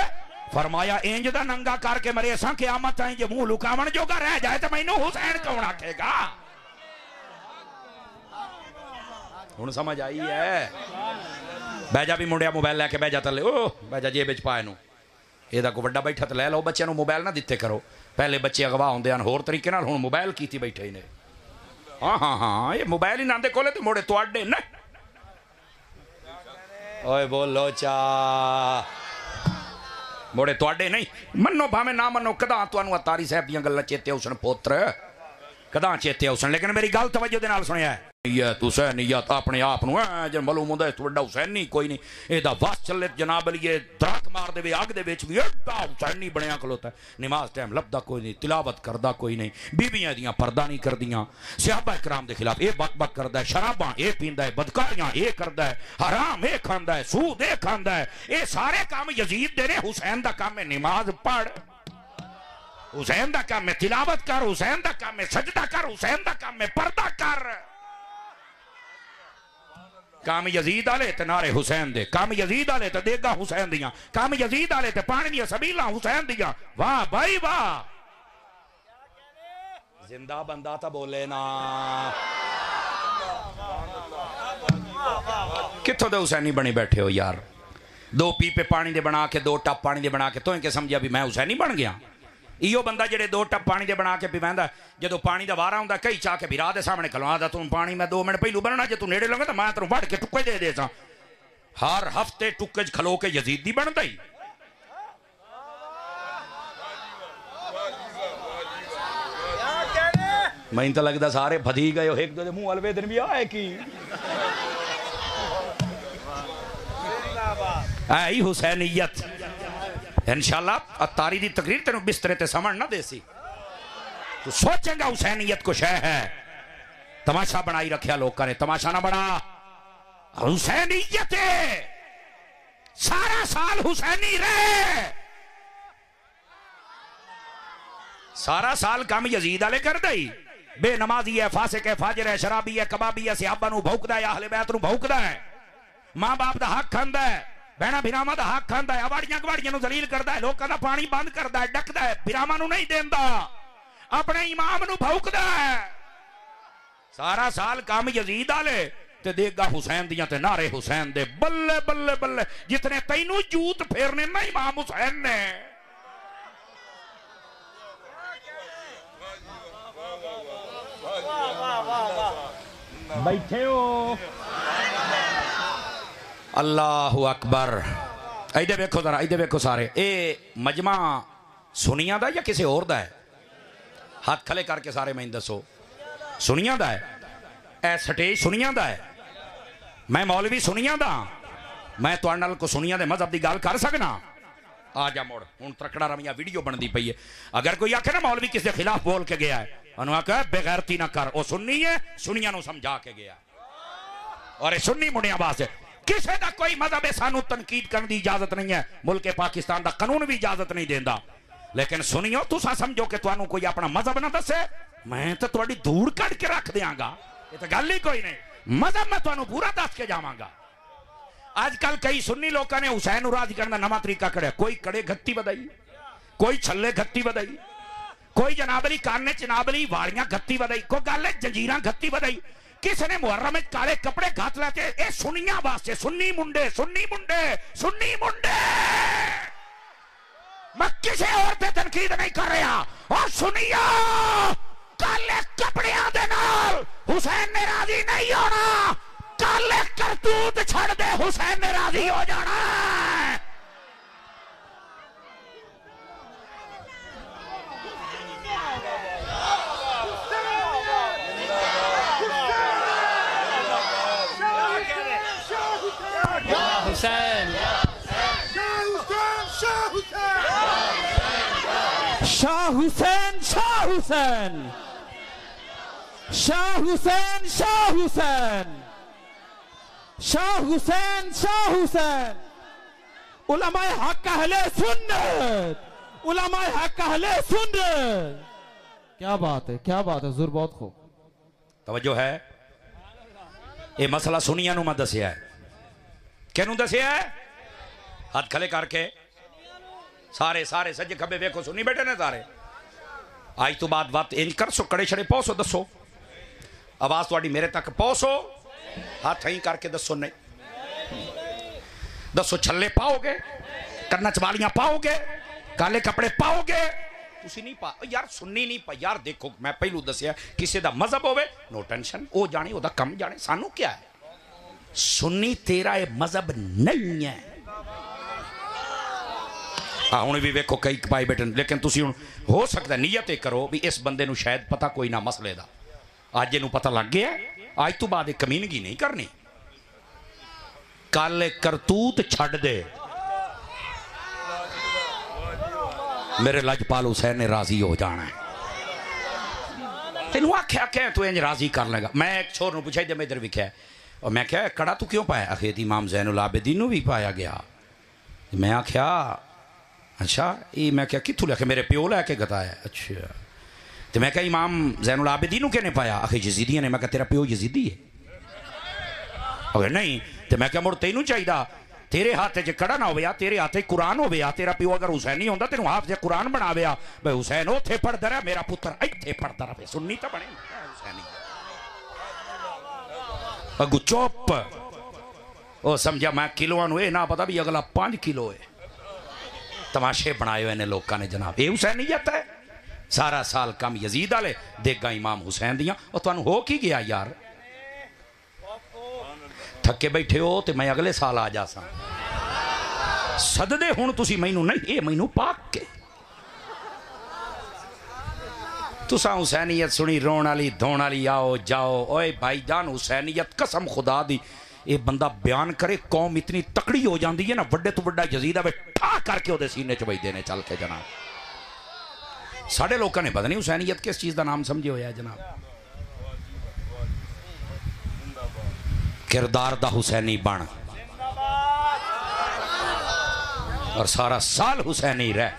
ਫਰਮਾਇਆ, ਇੰਜ ਦਾ ਨੰਗਾ ਕਰਕੇ ਮਰੇ ਅਸਾਂ ਕਿਆਮਤ ਆਏ ਜੇ ਮੂੰਹ ਲੁਕਾਵਣ ਜੋਗਾ ਰਹਿ ਜਾਏ ਤੇ ਮੈਨੂੰ ਹੁਸੈਨ ਕੌਣ ਆਖੇਗਾ? ਹੁਣ ਸਮਝ ਆਈ ਹੈ। ਬਹਿ ਜਾ ਵੀ ਮੁੰਡਿਆ ਮੋਬਾਈਲ ਲੈ ਕੇ ਬਹਿ ਜਾ ਥੱਲੇ। ਓ ਬਹਿ ਜਾ ਜੇਬ ਵਿੱਚ ਪਾ ਇਹਨੂੰ। ਇਹਦਾ ਕੋ ਵੱਡਾ ਬੈਠਾ ਤੇ ਲੈ ਲਓ, ਬੱਚਿਆਂ ਨੂੰ ਮੋਬਾਈਲ ਨਾ ਦਿੱਤੇ ਕਰੋ। ਪਹਿਲੇ ਬੱਚੇ ਅਗਵਾ ਹੁੰਦੇ ਹਨ, ਹੋਰ ਤਰੀਕੇ ਨਾਲ ਹੁਣ ਮੋਬਾਈਲ ਕੀਤੀ ਬੈਠੇ ਨੇ। ਹਾਂ ਹਾਂ ਹਾਂ, ਇਹ ਮੋਬਾਈਲ ਹੀ ਨਾਂ ਦੇ ਕੋਲੇ ਤੇ ਮੋੜੇ ਤੁਹਾਡੇ ਨਾ। ਓਏ ਬੋਲੋ ਚਾ। ਮੋੜੇ ਤੁਹਾਡੇ ਨਹੀਂ। ਮੰਨੋ ਭਾਵੇਂ ਨਾ ਮੰਨੋ, ਕਦਾਂ ਤੁਹਾਨੂੰ ਅਤਾਰੀ ਸਾਹਿਬ ਦੀਆਂ ਗੱਲਾਂ ਚੇਤੇ ਉਸਣ ਪੁੱਤਰ। ਕਦਾਂ ਚੇਤੇ ਉਸਣ ਲੇਕਿਨ ਮੇਰੀ ਗੱਲ ਤਵੱਜੋ ਦੇ ਨਾਲ ਸੁਣਿਆ ਹੈ ਨੀਅਤ ਹੁਸੈਨੀਅਤ ਆਪਣੇ ਆਪ ਨੂੰ ਐ ਜੇ ਮਾਲੂਮ ਹੁੰਦਾ ਇਸ ਤੋਂ ਵੱਡਾ ਹੁਸੈਨੀ ਕੋਈ ਨਹੀਂ ਇਹਦਾ ਵਸ ਚੱਲੇ ਜਨਾਬ ਅਲੀਏ ਦਰਖਤ ਮਾਰ ਦੇਵੇ ਅੱਗ ਦੇ ਵਿੱਚ ਵੀ ਐਡਾ ਹੁਸੈਨੀ ਬਣਿਆ ਖਲੋਤਾ ਹੈ। ਨਮਾਜ਼ ਟਾਈਮ ਲੱਭਦਾ ਕੋਈ ਨਹੀਂ ਤਿਲਾਵਤ ਕਰਦਾ ਕੋਈ ਨਹੀਂ ਬੀਬੀਆਂ ਦੀਆਂ ਪਰਦਾ ਨਹੀਂ ਕਰਦੀਆਂ ਸਿਹਾਬਾ ਇਕਰਾਮ ਦੇ ਖਿਲਾਫ ਇਹ ਬਕ ਬਕ ਕਰਦਾ ਹੈ ਸ਼ਰਾਬਾਂ ਇਹ ਪੀਂਦਾ ਹੈ ਬਦਕਾਰੀਆਂ ਇਹ ਕਰਦਾ ਹੈ ਹਰਾਮ ਇਹ ਖਾਂਦਾ ਹੈ ਸੂਦ ਇਹ ਖਾਂਦਾ ਹੈ ਇਹ ਸਾਰੇ ਕੰਮ ਯਜ਼ੀਦ ਦੇ ਨੇ ਹੁਸੈਨ ਦਾ ਕੰਮ ਹੈ ਨਮਾਜ਼ ਪੜ੍ਹ ਹੁਸੈਨ ਦਾ ਕੰਮ ਹੈ ਤਿਲਾਵਤ ਕਰ ਹੁਸੈਨ ਦਾ ਕੰਮ ਹੈ ਸਜਦਾ ਕਰ ਹੁਸੈਨ ਦਾ ਕੰਮ ਹੈ ਪਰਦਾ ਕਰ ਕੰਮ ਯਜ਼ੀਦ ਵਾਲੇ ਤੇ ਨਾਰੇ ਹੁਸੈਨ ਦੇ ਕੰਮ ਯਜ਼ੀਦ ਵਾਲੇ ਤੇ ਦੇਗਾ ਹੁਸੈਨ ਦੀਆਂ ਕੰਮ ਯਜ਼ੀਦ ਵਾਲੇ ਤੇ ਪਾਣੀ ਦੀਆਂ ਸਬੀਲਾਂ ਹੁਸੈਨ ਦੀਆਂ ਵਾਹ ਭਾਈ ਵਾਹ ਜ਼ਿੰਦਾ ਬੰਦਾ ਤਾਂ ਬੋਲੇ ਨਾ ਕਿੱਥੋਂ ਦੇ ਹੁਸੈਨੀ ਬਣੇ ਬੈਠੇ ਹੋ ਯਾਰ ਦੋ ਪੀਪੇ ਪਾਣੀ ਦੇ ਬਣਾ ਕੇ ਦੋ ਟੱਪ ਪਾਣੀ ਦੇ ਬਣਾ ਕੇ ਤੂੰ ਕਿ ਸਮਝਿਆ ਵੀ ਮੈਂ ਹੁਸੈਨੀ ਬਣ ਗਿਆ इो बंद जे दो टप पानी के बना के पीवा जो पानी का वारा होंदा, कई चाह के भी राह के सामने खलोआ तू पानी मैं दो मिनट पहलू बनना जो तू ने लगे तो मैं तेरू वड़ के टुके दे देसां हर हफ़्ते टुके च खलो के यजीदी बनता ही। मैं तो लगता सारे फदी गए एक दो मूह अलवे दिन भी आए कि। हुसैनीयत। इंशाला अतारी की तकरीर तेन बिस्तरे ते समझ ना दे सी तू तो सोचेगा हुसैनियत कुछ है, है। तमाशा बनाई रखा लोगों ने तमाशा ना बना। हुसैनियत। सारा साल हुसैनी रहे। सारा साल काम यजीद आले कर दई। बेनमाजी है फासिक है फाजर है शराबी है कबाबी है सियाबा भौकदा है आहले बैत भौकदा है। माँ बाप का हक खांदा है। ਬਾਪ ਦਾ ਹੱਕ ਖਾਂਦਾ ਹੈ ਬਹਿਣਾ ਬਿਰਾਮਾਂ ਦਾ ਹੱਕ ਖਾਂਦਾ ਹੈ ਆਵਾੜੀਆਂ ਗਵਾੜੀਆਂ ਨੂੰ ਜ਼ਲੀਲ ਕਰਦਾ ਹੈ ਲੋਕਾਂ ਦਾ ਪਾਣੀ ਬੰਦ ਕਰਦਾ ਹੈ ਡੱਕਦਾ ਹੈ ਬਿਰਾਮਾਂ ਨੂੰ ਨਹੀਂ ਦਿੰਦਾ ਆਪਣੇ ਇਮਾਮ ਨੂੰ ਭੌਂਕਦਾ ਹੈ ਸਾਰਾ ਸਾਲ ਕੰਮ ਯਜ਼ੀਦ ਵਾਲੇ ਤੇ ਦੇਗਾ ਹੁਸੈਨ ਦੀਆਂ ਤੇ ਨਾਰੇ ਹੁਸੈਨ ਦੇ ਬੱਲੇ ਬੱਲੇ ਬੱਲੇ ਜਿਤਨੇ ਤੈਨੂੰ ਜੂਤ ਫੇਰਨੇ ਨਾ ਇਮਾਮ ਹੁਸੈਨ ਨੇ ਬੈਠੇ ਹੋ अल्लाह अकबर ऐसे वेखो जरा, इधर वेखो सारे। ये मजमा सुनिया का या किसी होर का है? हाथ खले करके सारे मैं दसो। सुनिया का है? ए, स्टेज सुनिया का है? मैं मौलवी सुनिया का मैं थोड़े नाल को सुनिया के मज़हब की गल कर सकना? आ जा मुड़ हूँ त्रकड़ा रमिया वीडियो बनती पई है। अगर कोई आखे ना मौलवी किसी के खिलाफ बोल के गया है, उन्होंने आख, बेगैरती ना कर। वह सुननी है, सुनिया समझा के गया। और सुननी मुंडिया वास्ते ਕਿਸੇ ਦਾ ਕੋਈ ਮਜ਼ਹਬ ਹੈ ਸਾਨੂੰ ਤਨਕੀਦ ਕਰਨ ਦੀ ਇਜਾਜ਼ਤ ਨਹੀਂ ਹੈ। ਮੁਲਕ ਪਾਕਿਸਤਾਨ ਦਾ ਕਾਨੂੰਨ ਵੀ ਇਜਾਜ਼ਤ ਨਹੀਂ ਦਿੰਦਾ। ਲੇਕਿਨ ਸੁਣਿਓ, ਤੁਸੀਂ ਸਮਝੋ ਕਿ ਤੁਹਾਨੂੰ ਕੋਈ ਆਪਣਾ ਮਜ਼ਹਬ ਨਾ ਦੱਸੇ। ਮੈਂ ਤਾਂ ਤੁਹਾਡੀ ਧੂੜ ਕੱਢ ਕੇ ਰੱਖ ਦਿਆਂਗਾ। ਇਹ ਤਾਂ ਗੱਲ ਹੀ ਕੋਈ ਨਹੀਂ। ਮਜ਼ਹਬ ਮੈਂ ਤੁਹਾਨੂੰ ਪੂਰਾ ਦੱਸ ਕੇ ਜਾਵਾਂਗਾ। ਅੱਜ ਕੱਲ ਕਈ ਸੁੰਨੀ ਲੋਕਾਂ ਨੇ ਹੁਸੈਨ ਨੂੰ ਰਾਜ ਕਰਨ ਦਾ ਨਵਾਂ ਤਰੀਕਾ ਕੜਿਆ। ਕੋਈ ਕੜੇ ਘੱਤੀ ਵਧਾਈ, ਕੋਈ ਛੱਲੇ ਘੱਤੀ ਵਧਾਈ, ਕੋਈ ਜਨਾਬ ਅਲੀ ਕਾਨੇ ਜਨਾਬ ਅਲੀ ਵਾਲੀਆਂ ਘੱਤੀ ਵਧਾਈ, ਕੋਈ ਗੱਲ ਹੈ, ਜੰਜੀਰਾਂ ਘੱਤੀ ਵਧਾਈ। किसने मुहर्रम में काले कपड़े घात लाते? ए, सुनिया वास्ते, सुन्नी मुंडे सुन्नी मुंडे सुन्नी मुंडे! मैं किसी और पे तनकीद नहीं कर रहा। और सुनिया, काले कपड़िया दे नाल हुसैन ने राज़ी नहीं होना। काले करतूत छड़ दे,
हुसैन
ने राज़ी
हो हुसैन। शाह हुसैन शाह हुसैन। शाह हुसैन शाह हुसैन। उलमाए हक कहले सुन्नत। उलमाए हक कहले सुन्नत। क्या बात है, क्या बात है ज़रूर बहुत खूब।
तवज्जो है। ये मसला सुनिया नु मैं दसिया है। कैनू दसिया है? हाथ खले करके। सारे सारे सज्जे खबे वेखो सुनी बैठे ने सारे। ਅੱਜ ਤੋਂ ਬਾਅਦ ਬਾਤ ਇੰਜ ਕਰ ਸੋ ਕੜੇ ਛੜੇ ਪਹੁੰਚੋ ਦੱਸੋ ਆਵਾਜ਼ ਤੁਹਾਡੀ ਮੇਰੇ ਤੱਕ ਪਹੁੰਚੋ ਹੱਥ ਹੀ ਕਰਕੇ ਦੱਸੋ ਨਹੀਂ ਦੱਸੋ ਛੱਲੇ ਪਾਓਗੇ ਕੰਨਾਂ ਚ ਵਾਲੀਆਂ ਪਾਓਗੇ ਕਾਲੇ ਕੱਪੜੇ ਪਾਓਗੇ ਤੁਸੀਂ ਨਹੀਂ ਪਾ ਯਾਰ ਸੁਣਨੀ ਨਹੀਂ ਪਾ ਯਾਰ ਦੇਖੋ ਮੈਂ ਪਹਿਲੂ ਦੱਸਿਆ ਕਿਸੇ ਦਾ ਮਜ਼ਹਬ ਹੋਵੇ ਨੋ ਟੈਨਸ਼ਨ ਉਹ ਜਾਣੇ ਉਹਦਾ ਕੰਮ ਜਾਣੇ ਸਾਨੂੰ ਕੀ ਹੈ ਸੁੰਨੀ ਤੇਰਾ ਇਹ ਮਜ਼ਹਬ ਨਹੀਂ ਹੈ ਆ ਹੁਣ ਵੀ ਵੇਖੋ ਕਈ ਪਾਈ ਬੈਠੇ ਨੇ, ਲੇਕਿਨ ਤੁਸੀਂ ਹੁਣ ਹੋ ਸਕਦਾ ਨੀਅਤ ਇਹ ਕਰੋ ਵੀ ਇਸ ਬੰਦੇ ਨੂੰ ਸ਼ਾਇਦ ਪਤਾ ਕੋਈ ਨਾ ਮਸਲੇ ਦਾ ਅੱਜ ਇਹਨੂੰ ਪਤਾ ਲੱਗ ਗਿਆ ਅੱਜ ਤੋਂ ਬਾਅਦ ਇਹ ਕਮੀਨਗੀ ਨਹੀਂ ਕਰਨੀ ਕੱਲ ਇਹ ਕਰਤੂਤ ਛੱਡ ਦੇ ਮੇਰੇ ਲਜਪਾਲ ਹੁਸੈਨ ਨੇ ਰਾਜ਼ੀ ਹੋ ਜਾਣਾ ਹੈ ਤੈਨੂੰ ਆਖਿਆ ਕਿ ਤੂੰ ਇੰਜ ਰਾਜ਼ੀ ਕਰ ਲੇਗਾ ਮੈਂ ਇੱਕ ਛੋਰ ਨੂੰ ਪੁੱਛਿਆ ਜਦ ਮੈਂ ਇਧਰ ਵਿਖਿਆ ਔਰ ਮੈਂ ਕਿਹਾ ਕੜਾ ਤੂੰ ਕਿਉਂ ਪਾਇਆ ਅਖੇ ਦੀ ਇਮਾਮ ਜ਼ੈਨੁਲ ਆਬਦੀਨ ਨੂੰ ਵੀ ਪਾਇਆ ਗਿਆ ਮੈਂ ਆਖਿਆ ਅੱਛਾ ਇਹ ਮੈਂ ਕਿਹਾ ਕਿੱਥੋਂ ਲੈ ਕੇ ਮੇਰੇ ਪਿਓ ਲੈ ਕੇ ਗਤਾਇਆ ਅੱਛਾ ਤੇ ਮੈਂ ਕਿਹਾ ਇਮਾਮ ਜ਼ੈਨੁਲ ਆਬਦੀਨ ਨੂੰ ਕਿਹਨੇ ਪਾਇਆ ਅਖੇ ਯਜ਼ੀਦੀਆਂ ਨੇ ਮੈਂ ਕਿਹਾ ਤੇਰਾ ਪਿਓ ਯਜ਼ੀਦੀ ਹੈ ਅਗਰ ਨਹੀਂ ਤੇ ਮੈਂ ਕਿਹਾ ਮੁੜ ਤੈਨੂੰ ਚਾਹੀਦਾ ਤੇਰੇ ਹੱਥ 'ਚ ਕੜਾ ਨਾ ਹੋਵੇ ਆ ਤੇਰੇ ਹੱਥ 'ਚ ਕੁਰਾਨ ਹੋਵੇ ਆ ਤੇਰਾ ਪਿਓ ਅਗਰ ਹੁਸੈਨੀ ਹੁੰਦਾ ਤੈਨੂੰ ਹੱਥ 'ਚ ਕੁਰਾਨ ਬਣਾਵੇ ਆ ਬਈ ਹੁਸੈਨ ਉੱਥੇ ਪੜਦਾ ਰਿਹਾ ਮੇਰਾ ਪੁੱਤਰ ਇੱਥੇ ਪੜਦਾ ਰਹੇ ਸੁੰਨੀ ਤਾਂ ਬਣੇ ਨਾ ਹੁਸੈਨੀ ਅਗੂ ਚੁੱਪ ਉਹ ਸਮਝਿਆ ਮੈਂ ਕਿਲੋਆਂ ਨੂੰ ਇਹ ਨਾ ਪਤਾ ਵੀ ਅਗਲਾ 5 ਕਿਲੋ ਹੈ ਤਮਾਸ਼ੇ ਬਣਾਏ ਹੋਏ ਨੇ ਲੋਕਾਂ ਨੇ ਜਨਾਬ ਇਹ ਹੁਸੈਨੀਅਤ ਹੈ ਸਾਰਾ ਸਾਲ ਕੰਮ ਯਜ਼ੀਦ ਵਾਲੇ ਦੇਗਾ ਇਮਾਮ ਹੁਸੈਨ ਦੀਆਂ ਉਹ ਤੁਹਾਨੂੰ ਹੋ ਕੀ ਗਿਆ ਯਾਰ ਥੱਕੇ ਬੈਠੇ ਹੋ ਤੇ ਮੈਂ ਅਗਲੇ ਸਾਲ ਆ ਜਾਸਾਂ ਸਦਦੇ ਹੁਣ ਤੁਸੀਂ ਮੈਨੂੰ ਨਹੀਂ ਇਹ ਮੈਨੂੰ ਪਾਕ ਕੇ ਤੁਸਾਂ ਹੁਸੈਨੀਅਤ ਸੁਣੀ ਰੋਣ ਵਾਲੀ ਧੋਣ ਵਾਲੀ ਆਓ ਜਾਓ ਓਏ ਭਾਈ ਜਾਨ ਹੁਸੈਨੀਅਤ ਕਸਮ ਖੁਦਾ ਦੀ ਇਹ ਬੰਦਾ ਬਿਆਨ ਕਰੇ, ਕੌਮ ਇਤਨੀ ਤਕੜੀ ਹੋ ਜਾਂਦੀ ਹੈ ਨਾ, ਵੱਡੇ ਤੋਂ ਵੱਡਾ ਯਜ਼ੀਦ ਆਵੇ ਠਾ ਕਰਕੇ ਉਹਦੇ ਸੀਨੇ 'ਚ ਵੱਜਦੇ ਨੇ, ਚੱਲ ਕੇ ਜਨਾਬ। ਸਾਡੇ ਲੋਕਾਂ ਨੇ ਪਤਾ ਨਹੀਂ ਹੁਸੈਨੀਅਤ ਕਿਸ ਚੀਜ਼ ਦਾ ਨਾਮ ਸਮਝੇ ਹੋਇਆ ਜਨਾਬ? ਕਿਰਦਾਰ ਦਾ ਹੁਸੈਨੀ ਬਣ। ਔਰ ਸਾਰਾ ਸਾਲ ਹੁਸੈਨੀ ਰਹਿ।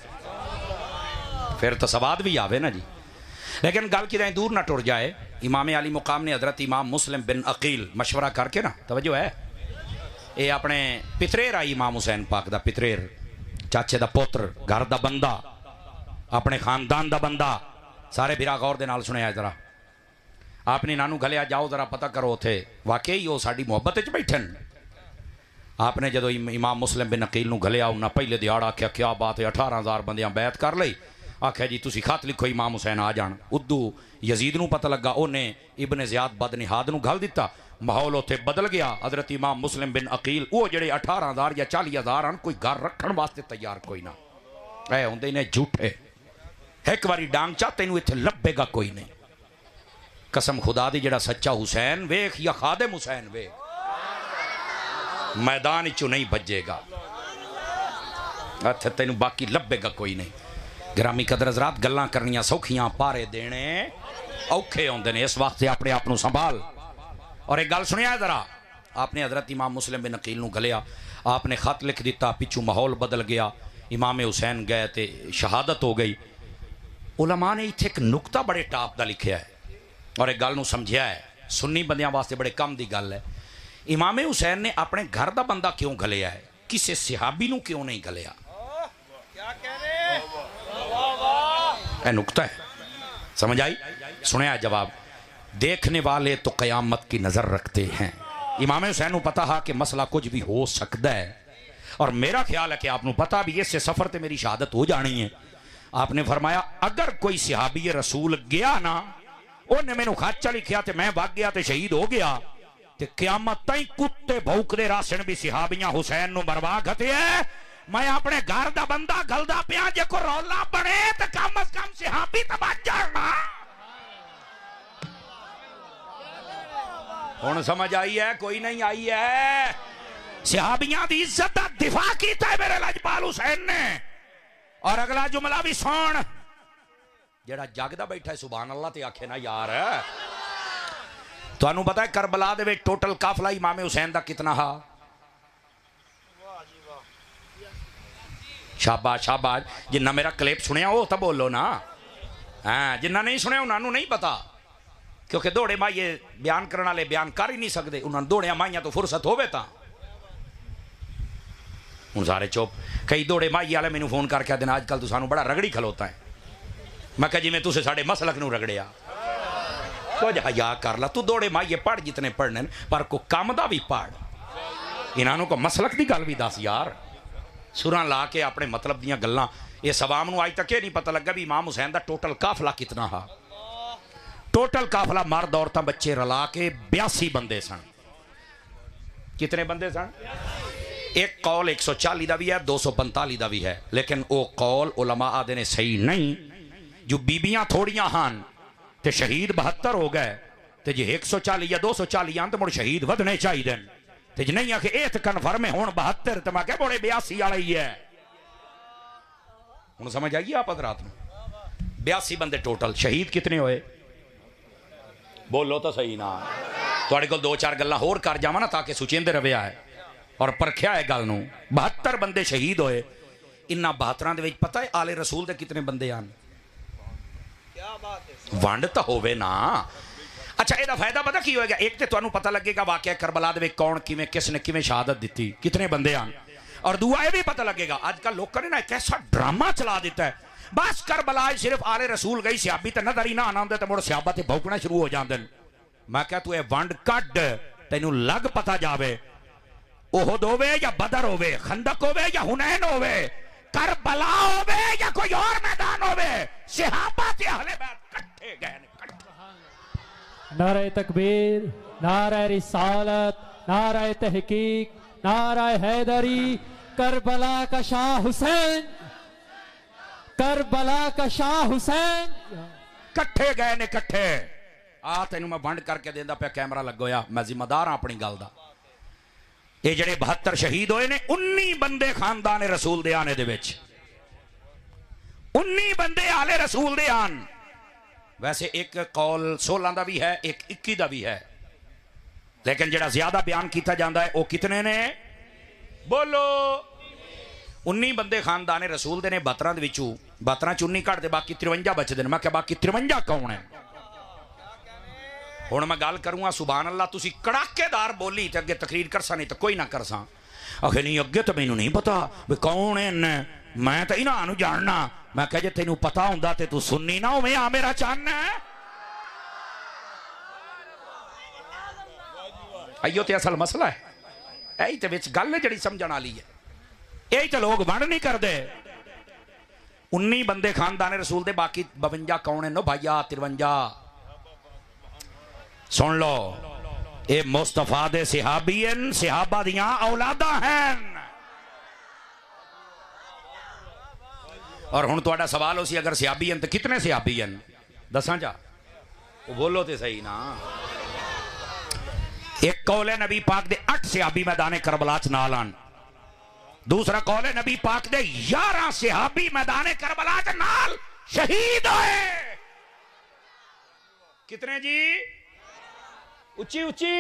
ਫਿਰ ਤਾਂ ਸਵਾਦ ਵੀ ਆਵੇ ਨਾ ਜੀ। लेकिन गल कि दूर ना टुट जाए। इमाम अली मुकाम ने हज़रत इमाम मुस्लिम बिन अकील मशवरा करके ना तवजो है। ये अपने पितरेर आई इमाम हुसैन पाक का पितरेर चाचे का पुत्र, घर का बंदा, अपने खानदान का बंदा, सारे बिरा गौर के नाल सुने जरा। आपने नानू गलिया जाओ जरा पता करो उ वाकई वो साड़ी मुहब्बत बैठन आपने जो इम, इमाम मुस्लिम बिन अकील गलिया उन्हें पहले दिहाड़ आख्या क्या बात है, अठारह हज़ार बंदियाँ बैत कर ली ਆਖਿਆ ਜੀ ਤੁਸੀਂ ਖਤ ਲਿਖੋ ਇਮਾਮ ਹੁਸੈਨ ਆ ਜਾਣ ਉਦੋਂ ਯਜ਼ੀਦ ਨੂੰ ਪਤਾ ਲੱਗਾ ਉਹਨੇ ਇਬਨ ਜ਼ਿਆਦ ਬਦਨਿਹਾਦ ਨੂੰ ਘਲ ਦਿੱਤਾ ਮਾਹੌਲ ਉੱਥੇ ਬਦਲ ਗਿਆ ਹਜ਼ਰਤ ਇਮਾਮ ਮੁਸਲਿਮ ਬਿਨ ਅਕੀਲ ਉਹ ਜਿਹੜੇ 18000 ਜਾਂ 40000 ਹਨ ਕੋਈ ਘਰ ਰੱਖਣ ਵਾਸਤੇ ਤਿਆਰ ਕੋਈ ਨਾ ਐ ਹੁੰਦੇ ਨੇ ਝੂਠੇ ਇੱਕ ਵਾਰੀ ਡਾਂਗ ਚਾ ਤੈਨੂੰ ਇੱਥੇ ਲੱਭੇਗਾ ਕੋਈ ਨਹੀਂ ਕਸਮ ਖੁਦਾ ਦੀ ਜਿਹੜਾ ਸੱਚਾ ਹੁਸੈਨ ਵੇਖ ਜਾਂ ਖਾਦਮ ਹੁਸੈਨ ਵੇਖ ਮੈਦਾਨ ਵਿੱਚੋਂ ਨਹੀਂ ਭੱਜੇਗਾ ਇੱਥੇ ਤੈਨੂੰ ਬਾਕੀ ਲੱਭੇਗਾ ਕੋਈ ਨਹੀਂ ग्रामी कदर रात गल्लां कर सौखियाँ पारे देने। औखे आते ने, इस वास्ते अपने आप को संभाल। और एक गल सुनिया जरा? आपने हज़रत इमाम मुस्लिम बिन अकील गलिया आपने खत लिख दिता पिछू माहौल बदल गया। इमामे हुसैन गए तो शहादत हो गई। उलमा ने इतने एक नुकता बड़े टाप का लिखे है। और एक गल समझिया है। सुनी बंद वास्ते बड़े कम की गल है। इमामे हुसैन ने अपने घर का बंदा क्यों गलिया है? किसी सिहाबी क्यों नहीं गलिया है नुकता है। समझ आई? सुने जवाब। देखने वाले तो क़यामत की नज़र रखते हैं। इमाम हुसैन पता है कि मसला कुछ भी हो सकता है। और मेरा ख्याल है कि आपको पता भी इससे सफ़र तो मेरी शहादत हो जानी है। आपने फरमाया, अगर कोई सिहाबी रसूल गया ना उन्हें मैनू खाचा लिखिया तो मैं वग गया तो शहीद हो गया तो क्यामत कुत्ते भौकते राशन भी सिहाबियाँ हुसैन मरवा खते है। ਘਤਿਆ ਮੈਂ ਆਪਣੇ ਘਰ ਦਾ ਬੰਦਾ ਗਲਦਾ ਪਿਆ ਜੇ ਕੋ ਰੌਲਾ ਬਣੇ ਤੇ ਕਮ ਅਸ ਕਮ ਸਿਹਾਬੀ ਤਾਂ ਬਚ ਜਾਣਾ ਹੁਣ ਸਮਝ ਆਈ ਹੈ ਕੋਈ ਨਹੀਂ ਆਈ ਹੈ ਸਿਹਾਬੀਆਂ ਦੀ ਇੱਜ਼ਤ ਦਾ ਦਿਫਾ ਕੀਤਾ ਹੈ ਮੇਰੇ ਲਜਪਾਲ ਹੁਸੈਨ ਨੇ ਔਰ ਅਗਲਾ ਜੁਮਲਾ ਵੀ ਸੁਣ ਜਿਹੜਾ ਜਗਦਾ ਬੈਠਾ ਹੈ ਸੁਭਾਨ ਅੱਲਾਹ ਤੇ ਆਖੇ ਨਾ ਯਾਰ ਤੁਹਾਨੂੰ ਪਤਾ ਹੈ ਕਰਬਲਾ ਦੇ ਵਿੱਚ ਟੋਟਲ ਕਾਫਲਾ ਇਮਾਮ ਹੁਸੈਨ ਦਾ ਕਿਤਨਾ ਹਾ ਸ਼ਾਬਾਸ਼ ਸ਼ਾਬਾਸ਼ ਜਿੰਨਾ ਮੇਰਾ ਕਲਿੱਪ ਸੁਣਿਆ ਉਹ ਤਾਂ ਬੋਲੋ ਨਾ ਹਾਂ ਜਿੰਨਾ ਨਹੀਂ ਸੁਣਿਆ ਉਹਨਾਂ ਨੂੰ ਨਹੀਂ ਪਤਾ ਕਿਉਂਕਿ ਦੌੜੇ ਮਾਈਏ ਬਿਆਨ ਕਰਨ ਵਾਲੇ ਬਿਆਨ ਕਰ ਹੀ ਨਹੀਂ ਸਕਦੇ ਉਹਨਾਂ ਨੂੰ ਦੌੜਿਆ ਮਾਈਆਂ ਤੋਂ ਫੁਰਸਤ ਹੋਵੇ ਤਾਂ ਹੁਣ ਸਾਰੇ ਚੁੱਪ ਕਈ ਦੌੜੇ ਮਾਈ ਵਾਲੇ ਮੈਨੂੰ ਫੋਨ ਕਰਕੇ ਆਦੇ ਨੇ ਅੱਜ ਕੱਲ ਤੂੰ ਸਾਨੂੰ ਬੜਾ ਰਗੜੀ ਖਲੋਤਾ ਹੈ ਮੈਂ ਕਿਹਾ ਜਿਵੇਂ ਤੁਸੀਂ ਸਾਡੇ ਮਸਲਕ ਨੂੰ ਰਗੜਿਆ ਕੁਝ ਹਯਾ ਕਰ ਲਾ ਤੂੰ ਦੌੜੇ ਮਾਈਏ ਪੜ ਜਿਤਨੇ ਪੜਨੇ ਪਰ ਕੋ ਕੰਮ ਦਾ ਵੀ ਪੜ ਇਹਨਾਂ ਨੂੰ ਕੋ ਮਸਲਕ ਦੀ ਗੱਲ ਵੀ ਦੱਸ ਯਾਰ ਸੁਰਾਂ ਲਾ ਕੇ ਆਪਣੇ ਮਤਲਬ ਦੀਆਂ ਗੱਲਾਂ ਇਹ ਸਵਾਮ ਨੂੰ ਅੱਜ ਤੱਕ ਇਹ ਨਹੀਂ ਪਤਾ ਲੱਗਾ ਵੀ ਇਮਾਮ ਹੁਸੈਨ ਦਾ ਟੋਟਲ ਕਾਫਲਾ ਕਿਤਨਾ ਹਾ ਟੋਟਲ ਕਾਫਲਾ ਮਰਦ ਔਰਤਾਂ ਬੱਚੇ ਰਲਾ ਕੇ 82 ਬੰਦੇ ਸਨ ਕਿਤਨੇ ਬੰਦੇ ਸਨ ਇੱਕ ਕੌਲ 140 ਦਾ ਵੀ ਹੈ 245 ਦਾ ਵੀ ਹੈ ਲੇਕਿਨ ਉਹ ਕੌਲ ਉਲਮਾ ਆਦੇ ਨੇ ਸਹੀ ਨਹੀਂ ਜੋ ਬੀਬੀਆਂ ਥੋੜੀਆਂ ਹਨ ਤੇ ਸ਼ਹੀਦ 72 ਹੋ ਗਏ ਤੇ ਜੇ 140 ਜਾਂ 240 ਆਂ ਤਾਂ ਮੁੜ ਸ਼ਹੀਦ ਵਧਣੇ ਚਾਹੀਦੇ ਨੇ ਤੇ ਜੇ ਨਹੀਂ ਆਖੇ, ਇਹ ਤਾਂ ਕਨਫਰਮ ਹੈ, ਹੁਣ 72 ਤੇ ਮੈਂ ਕਿਹਾ, ਬੋਲੇ 82 ਵਾਲਾ ਹੀ ਹੈ। ਹੁਣ ਸਮਝ ਆਈ ਆਪ ਰਾਤ ਨੂੰ? 82 ਬੰਦੇ ਟੋਟਲ ਸ਼ਹੀਦ ਕਿਤਨੇ ਹੋਏ? ਬੋਲੋ ਤਾਂ ਸਹੀ ਨਾ। ਤੁਹਾਡੇ ਕੋਲ ਦੋ ਚਾਰ ਗੱਲਾਂ ਹੋਰ ਕਰ ਜਾਵਾਂ ਨਾ, ਤਾਂ ਕਿ ਸੁਚੇਂਦੇ ਰਵਿਆ ਹੈ ਔਰ ਪਰਖਿਆ ਹੈ ਗੱਲ ਨੂੰ। 72 ਬੰਦੇ ਸ਼ਹੀਦ ਹੋਏ। ਇਨ੍ਹਾਂ 72 ਦੇ ਵਿੱਚ ਪਤਾ ਹੈ, ਆਲੇ ਰਸੂਲ ਦੇ ਕਿਤਨੇ ਬੰਦੇ ਹਨ? ਵੰਡ ਤਾਂ ਹੋਵੇ ਨਾ। ਅੱਛਾ, ਇਹਦਾ ਫਾਇਦਾ ਪਤਾ ਕੀ ਹੋਏਗਾ? ਇੱਕ ਤੇ ਤੁਹਾਨੂੰ ਪਤਾ ਲੱਗੇਗਾ ਵਾਕਿਆ ਕਰਬਲਾ ਦੇ ਵਿੱਚ ਕੌਣ ਕਿਵੇਂ, ਕਿਸ ਨੇ ਕਿਵੇਂ ਸ਼ਹਾਦਤ ਦਿੱਤੀ, ਕਿਤਨੇ ਬੰਦੇ ਹਨ ਔਰ ਦੂਆ ਇਹ ਵੀ ਪਤਾ ਲੱਗੇਗਾ ਅੱਜ ਕੱਲ ਲੋਕਾਂ ਨੇ ਨਾ ਇੱਕ ਐਸਾ ਡਰਾਮਾ ਚਲਾ ਦਿੱਤਾ ਹੈ। ਬਸ ਕਰਬਲਾ ਸਿਰਫ ਆਲੇ ਰਸੂਲ ਗਈ ਸਿਆਬੀ ਤੇ ਨਜ਼ਰ ਹੀ ਨਾ ਆਉਂਦੇ ਤੇ ਮੁੜ ਸਿਆਬਾ ਤੇ ਭੌਂਕਣਾ ਸ਼ੁਰੂ ਹੋ ਜਾਂਦੇ ਨੇ। ਮੈਂ ਕਿਹਾ, ਤੂੰ ਇਹ ਵੰਡ ਕੱਢ, ਤੈਨੂੰ ਲੱਗ ਪਤਾ ਜਾਵੇ। ਉਹਦ ਹੋਵੇ ਜਾਂ ਬਦਰ ਹੋਵੇ ਖੰਦਕ ਹੋਵੇ ਜਾਂ ਹੁਨੈਨ ਹੋਵੇ, ਕਰਬਲਾ ਹੋਵੇ ਜਾਂ ਕੋਈ ਹੋਰ ਮੈਦਾਨ ਹੋਵੇ ਸਿਹਾਬਾ ਤੇ ਅਹਲੇ ਬੈਤ ਇਕੱਠੇ ਗਏ ਨੇ।
नारा तकबीर नारा रिसालत नारा तहकीक नारा हैदरी करबला का शाह हुसैन करबला का शाह हुसैन
ਇਕੱਠੇ ਗਏ ਨੇ ਇਕੱਠੇ ਆ ਤੈਨੂੰ ਮੈਂ ਵੰਡ ਕਰਕੇ ਦਿੰਦਾ ਪਿਆ ਕੈਮਰਾ ਲੱਗੋਇਆ ਮੈਂ ਜ਼ਿੰਮੇਦਾਰ ਹਾਂ ਆਪਣੀ ਗੱਲ ਦਾ ਇਹ ਜਿਹੜੇ 72 ਸ਼ਹੀਦ ਹੋਏ ਨੇ 19 ਬੰਦੇ ਖਾਨਦਾਨ ਰਸੂਲ ਦੇ ਆਨੇ ਦੇ ਵਿੱਚ 19 ਬੰਦੇ ਆਲੇ ਰਸੂਲ ਦੇ ਆਨ ਵੈਸੇ ਇੱਕ ਕੌਲ 16 ਦਾ ਵੀ ਹੈ, ਇੱਕ 21 ਦਾ ਵੀ ਹੈ। ਲੇਕਿਨ ਜਿਹੜਾ ਜ਼ਿਆਦਾ ਬਿਆਨ ਕੀਤਾ ਜਾਂਦਾ ਹੈ, ਉਹ ਕਿਤਨੇ ਨੇ? ਬੋਲੋ। 19 ਬੰਦੇ ਖਾਨਦਾਨ ਰਸੂਲ ਦੇ ਨੇ 72 ਦੇ ਵਿੱਚੋਂ 72 ਚ 19 ਘੱਟ ਦੇ ਬਾਕੀ 53 ਬਚਦੇ ਨੇ। ਮੈਂ ਕਿਹਾ, ਬਾਕੀ 53 ਕੌਣ ਹੈ? ਹੁਣ ਮੈਂ ਗੱਲ ਕਰੂੰਗਾ, ਸੁਭਾਨ ਅੱਲਾ ਤੁਸੀਂ ਕੜਾਕੇਦਾਰ ਬੋਲੀ ਤੇ ਅੱਗੇ ਤਕਰੀਰ ਕਰਸਾਂ, ਨਹੀਂ ਤਾਂ ਕੋਈ ਨਾ ਕਰਸਾਂ। ਅਖੇ ਨਹੀਂ, ਅੱਗੇ ਤਾਂ ਮੈਨੂੰ ਨਹੀਂ ਪਤਾ ਵੀ ਕੌਣ ਹੈ ਮੈਂ ਤਾਂ ਇਹਨਾਂ ਨੂੰ ਜਾਣਨਾ। ਮੈਂ ਕਿਹਾ, ਜੇ ਤੈਨੂੰ ਪਤਾ ਹੁੰਦਾ ਤੇ ਤੂੰ ਸੁਣਨੀ ਨਾ ਹੋਵੇਂ, ਆ ਮੇਰਾ ਚੰਨ ਹੈ। ਅਈਓ ਤੇ ਅਸਲ ਮਸਲਾ ਹੈ। ਇਹੀ ਤੇ ਵਿੱਚ ਗੱਲ ਜਿਹੜੀ ਸਮਝਣ ਵਾਲੀ ਹੈ। ਇਹ ਤੇ ਲੋਕ ਵੰਡ ਨਹੀਂ ਕਰਦੇ। 19 ਬੰਦੇ ਖਾਨਦਾਨ ਰਸੂਲ ਦੇ, ਬਾਕੀ 52 ਕੌਣ ਹੈ? ਨੋ ਭਾਈਆ 53 ਸੁਣ ਲਓ। ये और हूँ थोड़ा सवाल हो सी अगर सियाबीन तो कितने सियाबीन दसा जा। बोलो तो सही ना। एक कौले नबी पाक दे अठ सियाबी मैदान करबला च नाल आन। दूसरा कौले नबी पाक दे यारह सिहाबी मैदान करबला च नाल शहीद होए। कितने जी? उची उची।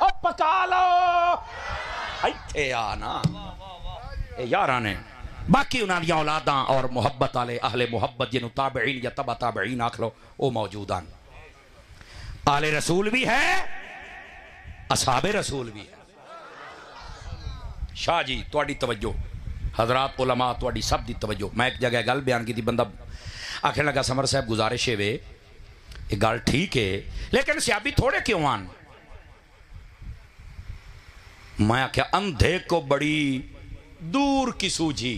अब पका लो। इत्थे आना यारा ने बाकी उन्होंने औलादा और मुहब्बत आले अहले मुहब्बत जिन्हों ताबेन या तबा ताबेन आख लो वो मौजूद आन। आले रसूल भी है असाबे रसूल भी है। शाह जी थोड़ी तवज्जो। हजरात उलमा थोड़ी सब की तवज्जो। मैं एक जगह गल बयान की बंदा आखिर लगा, समर साहब, गुजारिश है वे ये गल ठीक है, लेकिन सियाबी थोड़े क्यों आन? मैं आख्या, अंधे को बड़ी दूर की सूझी।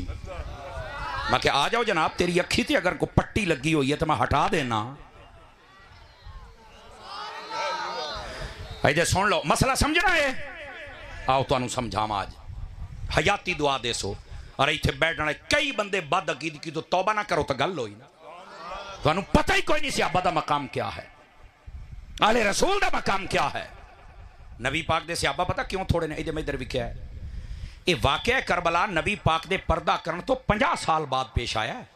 मैं क्या आ जाओ जनाब, तेरी अखी ते अगर को पट्टी लगी हुई है तो मैं हटा देना। अजे सुन लो, मसला समझना है? आओ तो समझाव अज हयाती दुआ दे सो। अरे इतने बैठना कई बंदे बद अकीदगी तो तौबा ना करो तो गल होई ना। ਤੁਹਾਨੂੰ ਪਤਾ ਹੀ ਕੋਈ ਨਹੀਂ ਸਿਆਬਾ ਦਾ ਮਕਾਮ ਕਿਆ ਹੈ। ਆਲੇ ਰਸੂਲ ਦਾ ਮਕਾਮ ਕਿਆ ਹੈ। ਨਬੀ ਪਾਕ ਦੇ ਸਿਆਬਾ ਪਤਾ ਕਿਉਂ ਥੋੜੇ ਨੇ? ਇਹਦੇ ਮੈਂ ਇਧਰ ਵਿਖਿਆ ਹੈ। ਇਹ ਵਾਕਿਆ ਕਰਬਲਾ ਨਬੀ ਪਾਕ ਦੇ ਪਰਦਾ ਕਰਨ ਤੋਂ 50 ਸਾਲ ਬਾਅਦ ਪੇਸ਼ ਆਇਆ ਹੈ।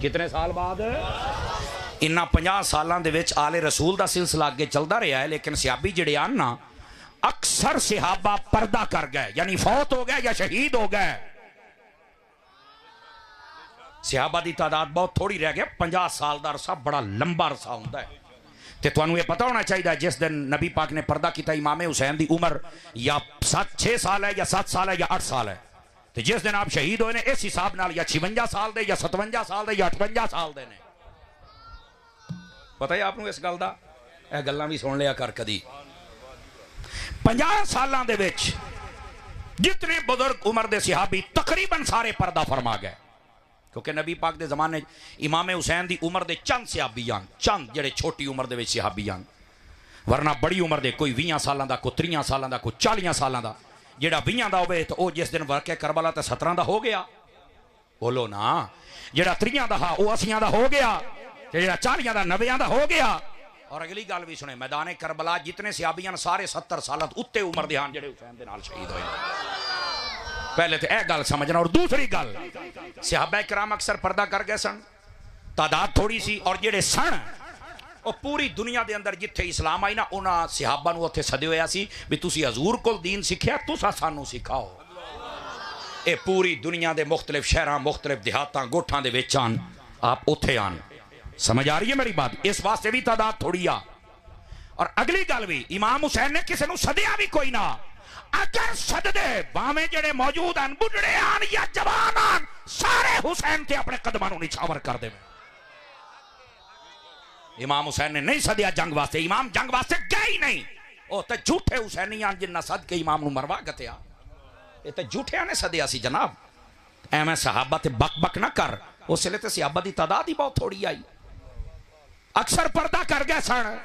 ਕਿਤਨੇ ਸਾਲ ਬਾਅਦ? ਇਨ੍ਹਾਂ 50 ਸਾਲਾਂ ਦੇ ਵਿੱਚ ਆਲੇ ਰਸੂਲ ਦਾ ਸਿਲਸਿਲਾ ਅੱਗੇ ਚੱਲਦਾ ਰਿਹਾ ਹੈ, ਲੇਕਿਨ ਸਿਆਬੀ ਜਿਹੜੇ ਆਨ ਨਾ, ਅਕਸਰ ਸਿਹਾਬਾ ਪਰਦਾ ਕਰ ਗਏ, ਯਾਨੀ ਫੌਤ ਹੋ ਗਏ ਜਾਂ ਸ਼ਹੀਦ ਹੋ ਗਏ। ਸਿਹਾਬਾ ਦੀ ਤਾਦਾਦ ਬਹੁਤ ਥੋੜੀ ਰਹਿ ਗਿਆ 50 ਸਾਲ ਦਾ ਅਰਸਾ ਬੜਾ ਲੰਬਾ ਅਰਸਾ ਹੁੰਦਾ ਹੈ। ਤੇ ਤੁਹਾਨੂੰ ਇਹ ਪਤਾ ਹੋਣਾ ਚਾਹੀਦਾ ਜਿਸ ਦਿਨ ਨਬੀ ਪਾਕ ਨੇ ਪਰਦਾ ਕੀਤਾ ਇਮਾਮ ਹੁਸੈਨ ਦੀ ਉਮਰ ਜਾਂ 7 6 ਸਾਲ ਹੈ ਜਾਂ 7 ਸਾਲ ਹੈ ਜਾਂ 8 ਸਾਲ ਹੈ। ਤੇ ਜਿਸ ਦਿਨ ਆਪ ਸ਼ਹੀਦ ਹੋਏ ਨੇ, ਇਸ ਹਿਸਾਬ ਨਾਲ ਜਾਂ 56 ਸਾਲ ਦੇ ਜਾਂ 57 ਸਾਲ ਦੇ ਜਾਂ 58 ਸਾਲ ਦੇ ਨੇ। ਪਤਾ ਹੈ ਆਪ ਨੂੰ ਇਸ ਗੱਲ ਦਾ? ਇਹ ਗੱਲਾਂ ਵੀ ਸੁਣ ਲਿਆ ਕਰ ਕਦੀ। 50 ਸਾਲਾਂ ਦੇ ਵਿੱਚ ਜਿਤਨੇ ਬਜ਼ੁਰਗ ਉਮਰ ਦੇ ਸਿਹਾਬੀ ਤਕਰੀਬਨ ਸਾਰੇ ਪਰਦਾ ਫਰਮਾ ਗਏ। ਕਿਉਂਕਿ ਨਬੀ ਪਾਕ ਦੇ ਜ਼ਮਾਨੇ 'ਚ ਇਮਾਮ ਹੁਸੈਨ ਦੀ ਉਮਰ ਦੇ ਚੰਦ ਸਿਹਾਬੀ ਹਨ ਚੰਦ ਜਿਹੜੇ ਛੋਟੀ ਉਮਰ ਦੇ ਵਿੱਚ ਸਿਹਾਬੀ ਹਨ ਵਰਨਾ ਬੜੀ ਉਮਰ ਦੇ ਕੋਈ 20 ਸਾਲਾਂ ਦਾ, ਕੋਈ 30 ਸਾਲਾਂ ਦਾ, ਕੋਈ 40 ਸਾਲਾਂ ਦਾ। ਜਿਹੜਾ 20 ਦਾ ਹੋਵੇ ਤਾਂ ਉਹ ਜਿਸ ਦਿਨ ਵਰਕੇ ਕਰਬਲਾ ਤੇ 17 ਦਾ ਹੋ ਗਿਆ। ਬੋਲੋ ਨਾ, ਜਿਹੜਾ 30 ਦਾ ਹਾਂ, ਉਹ 80 ਦਾ ਹੋ ਗਿਆ। ਤੇ ਜਿਹੜਾ 40 ਦਾ 90 ਦਾ ਹੋ ਗਿਆ। ਔਰ ਅਗਲੀ ਗੱਲ ਵੀ ਸੁਣੇ, ਮੈਦਾਨੇ ਕਰਬਲਾ ਜਿਤਨੇ ਸਿਹਾਬੀਆਂ ਸਾਰੇ 70 ਸਾਲਾਂ ਤੋਂ ਉੱਤੇ ਉਮਰ ਦੇ ਹਨ ਜਿਹੜੇ ਹੁਸੈਨ ਦੇ ਨਾਲ ਸ਼ਹੀਦ ਹੋਏ पहले तो यह गल समझना और दूसरी गल सिबा कराम अक्सर परदा कर गए सन। तादाद थोड़ी सी और जेडे सन और पूरी दुनिया के अंदर जिथे इस्लाम आई ना उन्होंने सिहाबा उत्थे सदे होया भी तुम हजूर को दीन सीख्या तुसा सानू सिखाओ। ये पूरी दुनिया के मुख्तलिफ़ शहर, मुख्तलिफ़ देहात, गोठा के बच्च आप उत्थे आन। समझ आ रही है मेरी बात? इस वास्ते भी तादाद थोड़ी आ। और अगली गल भी, इमाम हुसैन ने किसी सदया भी कोई ना। अगर जेडे मौजूद हैं बुढ़े आन या जवान आन, सारे हुसैन अपने कदमों निछावर कर इमाम हुसैन ने नहीं सदिया जंग वास्ते, इमाम जंग वास्ते ही नहीं। तो झूठे हुसैनी आन, जिन्ना सद के इमाम मरवा गते तो झूठिया ने सदिया जनाब। एवं सहाबा बक बक ना कर, उस तो सिहाबा की तादाद ही बहुत थोड़ी आई। अक्सर पर गया गए सन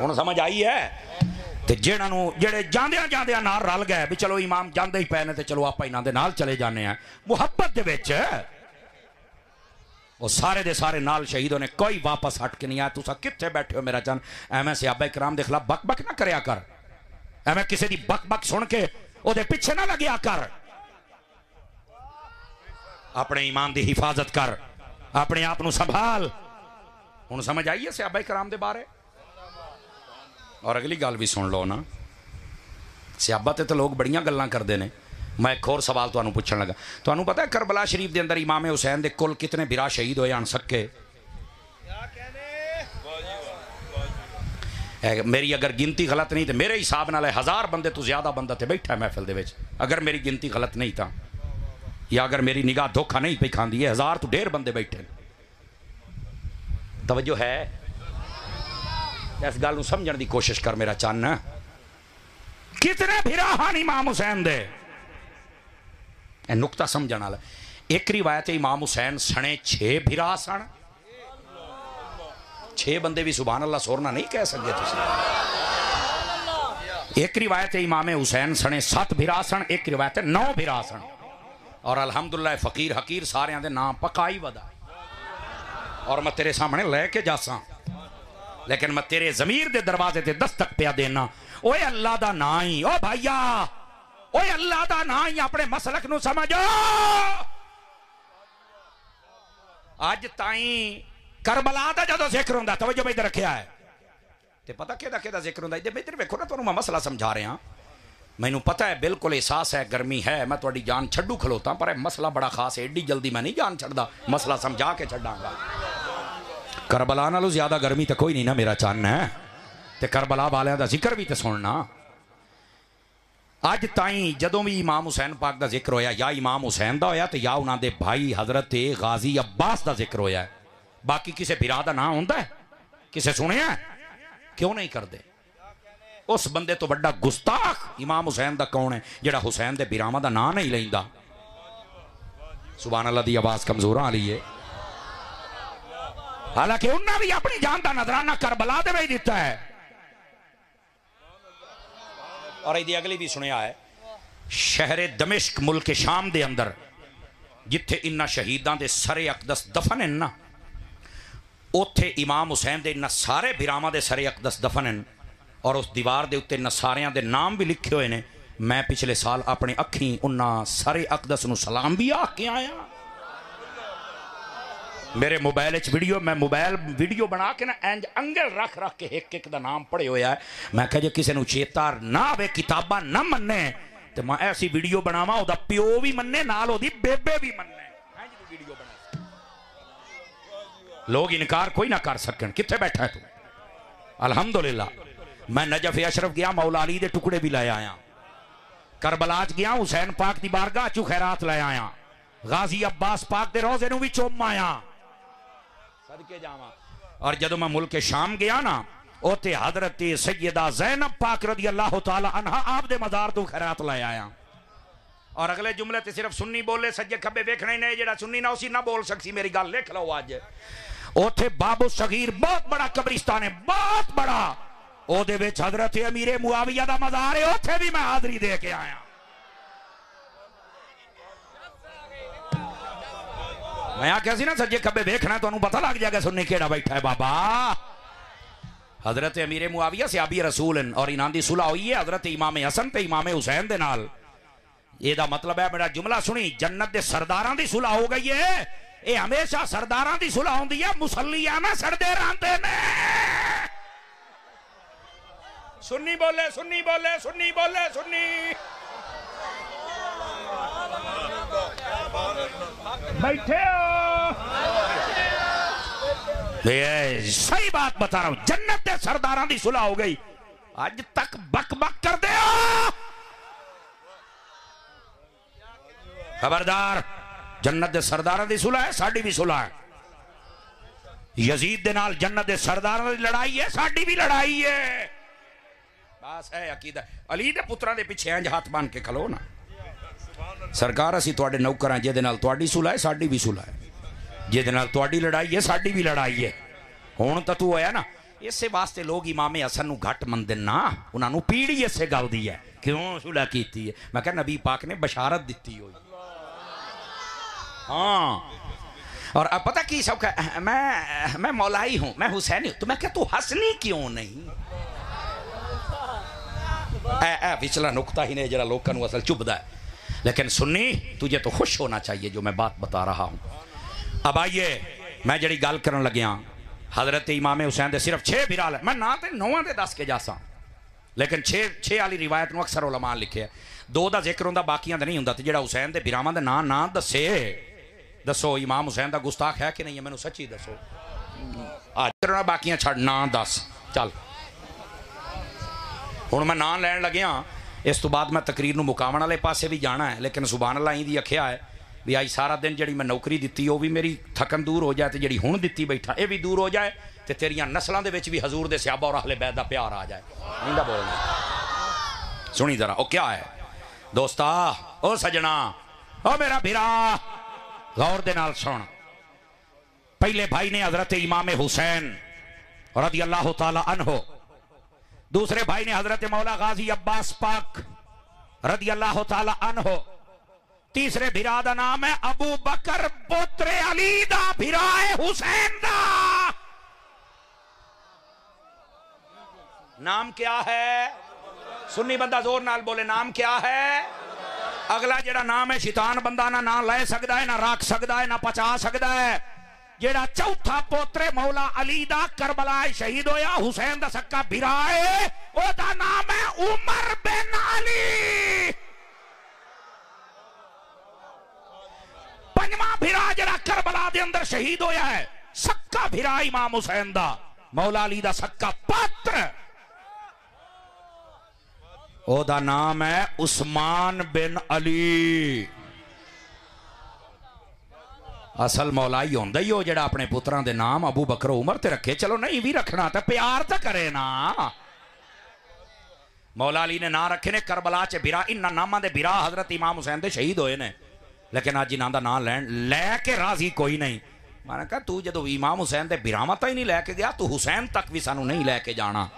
ਹੁਣ ਸਮਝ ਆਈ ਹੈ? ਤੇ ਜਿਹਨਾਂ ਨੂੰ ਜਿਹੜੇ ਜਾਂਦਿਆਂ ਜਾਂਦਿਆਂ ਨਾਲ ਰਲ ਗਏ ਵੀ ਚਲੋ ਇਮਾਮ ਜਾਂਦੇ ਹੀ ਪਏ ਨੇ ਤੇ ਚਲੋ ਆਪਾਂ ਇਹਨਾਂ ਦੇ ਨਾਲ ਚਲੇ ਜਾਂਦੇ ਆ ਮੁਹੱਬਤ ਦੇ ਵਿੱਚ ਉਹ ਸਾਰੇ ਦੇ ਸਾਰੇ ਨਾਲ ਸ਼ਹੀਦ ਹੋਣੇ ਕੋਈ ਵਾਪਸ ਹਟ ਕੇ ਨਹੀਂ ਆ ਤੁਸੀਂ ਕਿੱਥੇ ਬੈਠੇ ਹੋ ਮੇਰਾ ਚੰਨ? ਐਵੇਂ ਸਿਆਬਾ ਇਕਰਾਮ ਦੇ ਖਿਲਾਫ ਬਕ ਬਕ ਨਾ ਕਰਿਆ ਕਰ। ਐਵੇਂ ਕਿਸੇ ਦੀ ਬਕ ਬਕ ਸੁਣ ਕੇ ਉਹਦੇ ਪਿੱਛੇ ਨਾ ਲੱਗਿਆ ਕਰ। ਆਪਣੇ ਈਮਾਨ ਦੀ ਹਿਫਾਜ਼ਤ ਕਰ। ਆਪਣੇ ਆਪ ਨੂੰ ਸੰਭਾਲ। ਹੁਣ ਸਮਝ ਆਈ ਹੈ ਸਿਆਬਾ ਇਕਰਾਮ ਦੇ ਬਾਰੇ ਔਰ ਅਗਲੀ ਗੱਲ ਵੀ ਸੁਣ ਲਓ ਨਾ ਸਿਆਬਾ ਤੇ ਤਾਂ ਲੋਕ ਬੜੀਆਂ ਗੱਲਾਂ ਕਰਦੇ ਨੇ ਮੈਂ ਇੱਕ ਹੋਰ ਸਵਾਲ ਤੁਹਾਨੂੰ ਪੁੱਛਣ ਲੱਗਾ ਤੁਹਾਨੂੰ ਪਤਾ ਹੈ ਕਰਬਲਾ ਸ਼ਰੀਫ ਦੇ ਅੰਦਰ ਇਮਾਮ ਹੁਸੈਨ ਦੇ ਕੁੱਲ ਕਿਤਨੇ ਬਿਰਾ ਸ਼ਹੀਦ ਹੋਏ ਹਨ ਸੱਕੇ ਇਹ ਮੇਰੀ ਅਗਰ ਗਿਣਤੀ ਗਲਤ ਨਹੀਂ ਤੇ ਮੇਰੇ ਹਿਸਾਬ ਨਾਲ ਇਹ ਹਜ਼ਾਰ ਬੰਦੇ ਤੋਂ ਜ਼ਿਆਦਾ ਬੰਦਾ ਤੇ ਬੈਠਾ ਮਹਿਫਿਲ ਦੇ ਵਿੱਚ ਅਗਰ ਮੇਰੀ ਗਿਣਤੀ ਗਲਤ ਨਹੀਂ ਤਾਂ ਜਾਂ ਅਗਰ ਮੇਰੀ ਨਿਗਾਹ ਧੋਖਾ ਨਹੀਂ ਪਈ ਖਾਂਦੀ ਹੈ ਹਜ਼ਾਰ ਤੋਂ ਢੇਰ ਬੰਦੇ ਬੈਠੇ ਨੇ तवज्जो है। इस गल समझ की कोशिश कर मेरा चन्न। कितने फिरा हान इमाम हुसैन दे। नुकता समझण वाला एक रिवायत इमाम हुसैन सने छे फिरा सन। छे बंदे भी सुबह अल्लाह सोरना नहीं कह सकते एक रिवायत इमामे हुसैन सने सत फिरा सन एक रिवायत नौ फिरा सन। और अलहमदुल्ला फकीर हकीर सारे नाम पकाई वदा। और मैं तेरे सामने लेके जासा लेकिन मैं तेरे जमीर दे दरवाजे ते दस्तक पिया देना ओए अल्लाह दा ना ही ओ भाईया ओए अल्लाह दा ना ही अपने मसलक नु समझो ਅੱਜ ਤਾਈਂ ਕਰਬਲਾ ਦਾ ਜਦੋਂ ਜ਼ਿਕਰ ਹੁੰਦਾ ਤਵਜੋ ਇੱਧਰ ਰੱਖਿਆ ਹੈ ਤੇ ਪਤਾ ਕਿਹਦਾ ਕਿਹਦਾ ਜ਼ਿਕਰ ਹੁੰਦਾ ਇੱਧਰ ਇੱਧਰ ਵੇਖੋ ਨਾ ਤੁਹਾਨੂੰ ਮੈਂ ਮਸਲਾ ਸਮਝਾ ਰਿਹਾ ਮੈਨੂੰ ਪਤਾ ਹੈ ਬਿਲਕੁਲ ਅਹਿਸਾਸ ਹੈ ਗਰਮੀ ਹੈ ਮੈਂ ਤੁਹਾਡੀ ਜਾਨ ਛੱਡੂ ਖਲੋਤਾ ਪਰ ਇਹ ਮਸਲਾ ਬੜਾ ਖਾਸ ਹੈ ਏਡੀ ਜਲਦੀ ਮੈਂ ਨਹੀਂ ਜਾਨ ਛੱਡਦਾ ਮਸਲਾ ਸਮਝਾ ਕੇ ਛੱਡਾਂਗਾ ਕਰਬਲਾ ਨਾਲੋਂ ਜ਼ਿਆਦਾ ਗਰਮੀ ਤਾਂ ਕੋਈ ਨਹੀਂ ਨਾ ਮੇਰਾ ਚੰਨ ਹੈ। ਤੇ ਕਰਬਲਾ ਵਾਲਿਆਂ ਦਾ ਜ਼ਿਕਰ ਵੀ ਤੇ ਸੁਣਨਾ। ਅੱਜ ਤਾਈਂ ਜਦੋਂ ਵੀ ਇਮਾਮ ਹੁਸੈਨ ਪਾਕ ਦਾ ਜ਼ਿਕਰ ਹੋਇਆ, ਜਾਂ ਇਮਾਮ ਹੁਸੈਨ ਦਾ ਹੋਇਆ, ਤੇ ਜਾਂ ਉਹਨਾਂ ਦੇ ਭਾਈ ਹਜ਼ਰਤ ਗਾਜ਼ੀ ਅબ્ਬਾਸ ਦਾ ਜ਼ਿਕਰ ਹੋਇਆ ਬਾਕੀ ਕਿਸੇ ਬਿਰਾ ਦਾ ਨਾਂ ਹੁੰਦਾ ਹੈ? ਕਿਸੇ ਸੁਣਿਆ ਕਿਉਂ ਨਹੀਂ ਕਰਦੇ? ਉਸ ਬੰਦੇ ਤੋਂ ਵੱਡਾ ਗੁਸਤਾਖ ਇਮਾਮ ਹੁਸੈਨ ਦਾ ਕੌਣ ਹੈ, ਜਿਹੜਾ ਹੁਸੈਨ ਦੇ ਬਿਰਾਵਾਂ ਦਾ ਨਾਂ ਨਹੀਂ ਲੈਂਦਾ? ਸੁਭਾਨ ਅੱਲਾਹ ਦੀ ਆਵਾਜ਼ ਕਮਜ਼ੋਰਾਂ ਵਾਲੀ ਹੈ ਹਾਲਾਂਕਿ ਉਹਨਾਂ ਵੀ ਆਪਣੀ ਜਾਨ ਦਾ ਨਜ਼ਰਾਨਾ ਕਰਬਲਾ ਦੇ ਵਿੱਚ ਦਿੱਤਾ ਹੈ ਔਰ ਇਹਦੀ ਅਗਲੀ ਵੀ ਸੁਣਿਆ ਹੈ ਸ਼ਹਿਰ ਦਮਿਸ਼ਕ ਮੁਲਕ ਸ਼ਾਮ ਦੇ ਅੰਦਰ ਜਿੱਥੇ ਇਨ੍ਹਾਂ ਸ਼ਹੀਦਾਂ ਦੇ ਸਰੇ ਅਕਦਸ ਦਫਨ ਹਨ ਨਾ ਉੱਥੇ ਇਮਾਮ ਹੁਸੈਨ ਦੇ ਇਨ੍ਹਾਂ ਸਾਰੇ ਬਿਰਾਵਾਂ ਦੇ ਸਰੇ ਅਕਦਸ ਦਫਨ ਹਨ ਔਰ ਉਸ ਦੀਵਾਰ ਦੇ ਉੱਤੇ ਇਨ੍ਹਾਂ ਸਾਰਿਆਂ ਦੇ ਨਾਮ ਵੀ ਲਿਖੇ ਹੋਏ ਨੇ ਮੈਂ ਪਿਛਲੇ ਸਾਲ ਆਪਣੇ ਅੱਖੀਂ ਉਹਨਾਂ ਸਾਰੇ ਅਕਦਸ ਨੂੰ ਸਲਾਮ ਵੀ ਆ ਕੇ ਆਇਆ मेरे मोबाइल वीडियो, मैं मोबाइल वीडियो बना के ना एंज अंगल रख रख के एक एक का नाम पढ़े हुआ मैं जो किसी चेता ना आए किताबा ना मने तो मैं ऐसी वीडियो बनावा वह प्यो भी मने नाल बेबे भी मने लोग इनकार कोई ना कर सकन। कितने बैठा है तू? अलहमदुल्ला मैं नजफ अशरफ गया, मौलाली के टुकड़े भी लाया आया। करबलाज गया, हुसैन पाक की बारगाह चू खैरात लाया आया। गाजी अब्बास पाक के रोज़े भी चुम आया। के जावा और जो मैं मुल्क शाम गया ना उत हज़रत सैयदा जैनब पाक रदी अल्लाह तहा आप दे मजार तू खैरात लाए आया। और अगले जुमले तो सिर्फ़ सुन्नी बोले सज्जे खबे वेखने ने जरा सुनी ना उसी ना बोल सकती, मेरी गल लिख लो अज उथे बाबू सगीर बहुत बड़ा कब्रिस्तान है, बहुत बड़ा। ओ हज़रत अमीरे मुआविया का मजार है उथे भी मैं हाजरी दे के आया। मैं आख्या ना, सज्जे खबे वेखना तो पता लग जाएगा सुनने केड़ा बैठा है बाबा। हज़रत अमीरे मुआविया से आबी रसूल और इन्हों की सुलह हुई है, हज़रत इमामे हसन तो इमामे हुसैन के नाल। यदा मतलब है, मेरा जुमला सुनी, जन्नत के सरदारा की सुलह हो गई है। ये हमेशा सरदारा की सुलह होंगी है मुसलिया ना सड़ते रहते सुनी बोले सुनी बोले सुनी बोले सुनी बैठे हो। सही बात बता रहा हूँ। जन्नत के सरदारा की सुलह हो गई। अज तक बक बक कर दे खबरदार, जन्नत के सरदारा की सुलह है, साड़ी भी सुलह है। यजीद जन्नत के सरदारा की लड़ाई है, साड़ी भी लड़ाई है। बस है, अकीदा। अली के पुत्रा के पिछे इंज हाथ बन के खलो ना। ਸਰਕਾਰ ਅਸੀਂ ਤੁਹਾਡੇ ਨੌਕਰ ਹਾਂ ਜਿਹਦੇ ਨਾਲ ਤੁਹਾਡੀ ਸੁਲ੍ਹਾ ਹੈ ਸਾਡੀ ਵੀ ਸੁਲ੍ਹਾ ਹੈ ਜਿਹਦੇ ਨਾਲ ਤੁਹਾਡੀ ਲੜਾਈ ਹੈ ਸਾਡੀ ਵੀ ਲੜਾਈ ਹੈ ਹੁਣ ਤਾਂ ਤੂੰ ਹੋਇਆ ਨਾ ਇਸੇ ਵਾਸਤੇ ਲੋਕ ਇਮਾਮ ਹਸਨ ਨੂੰ ਘੱਟ ਮੰਨਦੇ ਨਾ ਉਹਨਾਂ ਨੂੰ ਪੀੜੀ ਇਸੇ ਗੱਲ ਦੀ ਹੈ ਕਿਉਂ ਸੁਲ੍ਹਾ ਕੀਤੀ ਹੈ ਮੈਂ ਕਿਹਾ ਨਬੀ ਪਾਕ ਨੇ ਬਸ਼ਾਰਤ ਦਿੱਤੀ ਹੋਈ हाँ और अब पता की सब मैं मैं मौलाई हूं मैं हुसैनी हूं तो मैं क्या तू हंसनी क्यों नहीं ए ए पिछला नुकता ही ने जरा लोगों को असल चुभदा है लेकिन सुनी तुझे तो खुश होना चाहिए जो मैं बात बता रहा हूँ। अब आइए, मैं जी गल कर लग्या हज़रत इमाम हुसैन दे सिर्फ़ छे बिराल मैं ना तो नौ दस के जासा। लेकिन छे छे वाली रिवायत में अक्सर उलमान लिखे है। दो का ज़िक्र होंगे बाकिया का नहीं हों जो हुसैन के बिरावान का ना ना दसे दसो इमाम हुसैन का गुस्ताख है कि नहीं है? मैं सच्ची दसो अज बाकिया छड़ ना दस। चल। हूँ मैं ना लैन लग्या ਇਸ ਤੋਂ ਬਾਅਦ ਮੈਂ ਤਕਰੀਰ ਨੂੰ ਮੁਕਾਵਣ ਵਾਲੇ ਪਾਸੇ ਵੀ ਜਾਣਾ ਹੈ, ਲੇਕਿਨ ਸੁਬਾਨ ਅੱਲਾਹ ਦੀ ਅਖਿਆ ਹੈ ਵੀ ਅੱਜ ਸਾਰਾ ਦਿਨ ਜਿਹੜੀ ਮੈਂ ਨੌਕਰੀ ਦਿੱਤੀ, ਉਹ ਵੀ ਮੇਰੀ ਥਕਨ ਦੂਰ ਹੋ ਜਾਏ ਤੇ ਜਿਹੜੀ ਹੁਣ ਦਿੱਤੀ ਬੈਠਾ, ਇਹ ਵੀ ਦੂਰ ਹੋ ਜਾਏ ਤੇ ਤੇਰੀਆਂ ਨਸਲਾਂ ਦੇ ਵਿੱਚ ਵੀ ਹਜ਼ੂਰ ਦੇ ਸਿਆਬਾ ਔਰ ਅਹਲੇ ਬੈਦ ਦਾ ਪਿਆਰ ਆ ਜਾਏ। ਨਹੀਂ ਦਾ ਬੋਲਣਾ। ਸੁਣੀ ਜ਼ਰਾ, ਉਹ ਕਿਆ ਹੈ? ਦੋਸਤਾ ਉਹ ਸਜਣਾ ਉਹ ਮੇਰਾ ਵੀਰਾ, ਗੌਰ ਦੇ ਨਾਲ ਸੁਣ। ਪਹਿਲੇ ਭਾਈ ਨੇ ਹਜ਼ਰਤ ਇਮਾਮ ਹੁਸੈਨ ਰਦੀ ਅੱਲਾਹ ਤਾਲਾ ਅਨਹੋ दूसरे भाई ने हज़रत मौला गाजी अब्बास पाक रदी अल्लाह अनहो। तीसरे भिरा का नाम है अबू बकर पोत्रे अली दा भिरा है हुसैन दा। नाम क्या है? सुन्नी बंदा ज़ोर नाल बोले, नाम क्या है? अगला जेड़ा नाम है, शैतान बंदा ना ना ले सकता है, ना रख सकता है, ना पचा सकता है। जेड़ा चौथा पोत्रे मौला अली दा करबला शहीद होया, हुसैन दा सक्का है ओदा नाम है उमर बिन अली। पंजवा भिरा जरा करबला दे अंदर शहीद होया है, सक्का भिरा इमाम हुसैन दा, मौला अली दा सक्का पात्र। ओदा नाम है उस्मान बिन अली। असल मौला ही होंदा ही हो जेड़ा अपने पुत्रां दे नाम अबू बकर उमर ते रखे चलो नहीं भी रखना ते प्यार तो करे ना मौला अली ने ना रखे ने करबला च बिरा इन नामां दे बिरा हज़रत इमाम हुसैन दे शहीद होए ने लेकिन अज इन्हां दा नाम लैन लैके राज़ी कोई नहीं मैंने कहा तू जो इमाम हुसैन दे बिरावा ही नहीं लैके गया तू हुसैन तक भी सानू नहीं लैके जाना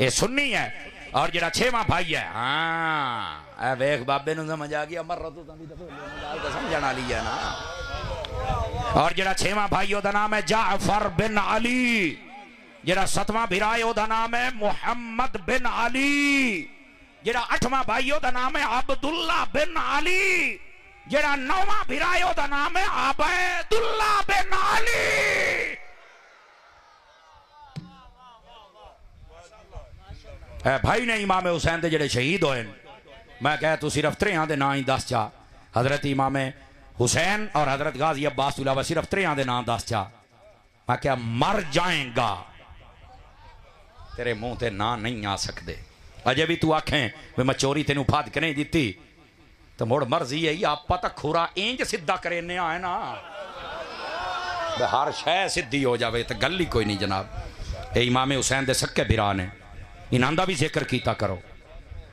ये सुन्नी है और जरा छेवा भाई है हाँ वेख बाबे समझ आ गया मर तू तो वाली है ना और जरा छेवा भाई ओदा नाम है जाफ़र बिन अली। जरा सतवा भिरा है ओदा नाम है मुहम्मद बिन अली। जरा अठवां भाई ओदा नाम है अब्दुल्ला बिन अली। जरा नौवां भिरा है ओदा नाम है अबैदुल्ला बिन अली। है भाई ने इमाम हुसैन के जेडे शहीद होए मैं कह, तू सिर्फ़ त्रेया के नाम ही दस चा हज़रत इमाम हुसैन और हज़रत गाजी अब्बास तो इलावा सिर्फ़ त्रेया के नाम दस चा मैं क्या मर जाएगा? तेरे मुँह ते ना नहीं आ सकते अजे भी तू आखें भी मैं चोरी तेन फद के नहीं दी तो मुड़ मर्ज़ी है आप खुरा इंज सीधा करे है ना। हर शह सीधी हो जाए तो गल ही कोई नहीं जनाब। ये इमाम हुसैन के सक्के बिरा ने इन्हों का भी ज़िक्र किया करो।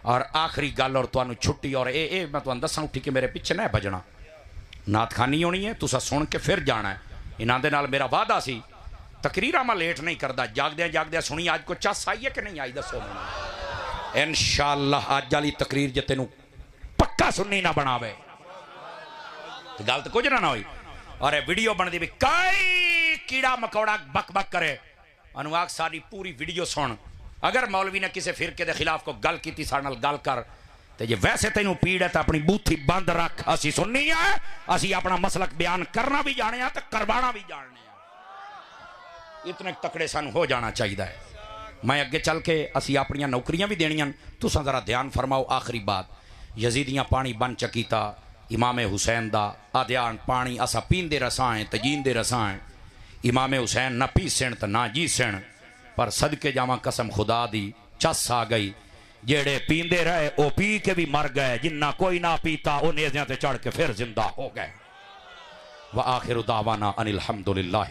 और आखिरी गल और छुट्टी और ए, ए मैं तुम दसा उठी कि मेरे पिछे ना बजना नात खानी होनी है तुसा सुन के फिर जाना है इन्हों के नाल मेरा वादा सी तकरीर मैं लेट नहीं करता जागद जागद सुनी अज को चस आई है कि नहीं आई दसो मैंने इन शाला अज वाली तकरीर जो तेन पक्का सुननी ना बनावे गल तो कुछ ना ना हुई और वीडियो बनती भी कई कीड़ा मकौड़ा बक बक करे अनुवाग सारी पूरी वीडियो सुन अगर मौलवी ने किसी फिरके के खिलाफ को गल की साढ़े तो जे वैसे तेन पीड़ है तो अपनी बूथी बंद रख। असी सुननी है, असी अपना मसलक बयान करना भी जाने तो करवाना भी जानने इतने तकड़े सानू हो जाना चाहिए है। मैं अगे चल के असी अपन नौकरियाँ भी देनिया तुसा जरा ध्यान फरमाओ आखिरी बात। यजीदियाँ पानी बन चकीता इमाम हुसैन का आ ध्यान पानी असा पींदे रसा है तजींदे रसा है। इमाम हुसैन ना पीसन तो ना जीसन पर सदके जावा कसम खुदा दी, चस आ गई। जेड़े पींदे रहे वो पी के भी मर गए, जिन्ना कोई ना पीता वो नेजिया चढ़ के फिर ज़िंदा हो गए। वह आखिर दावाना अनिल हमदुल्ला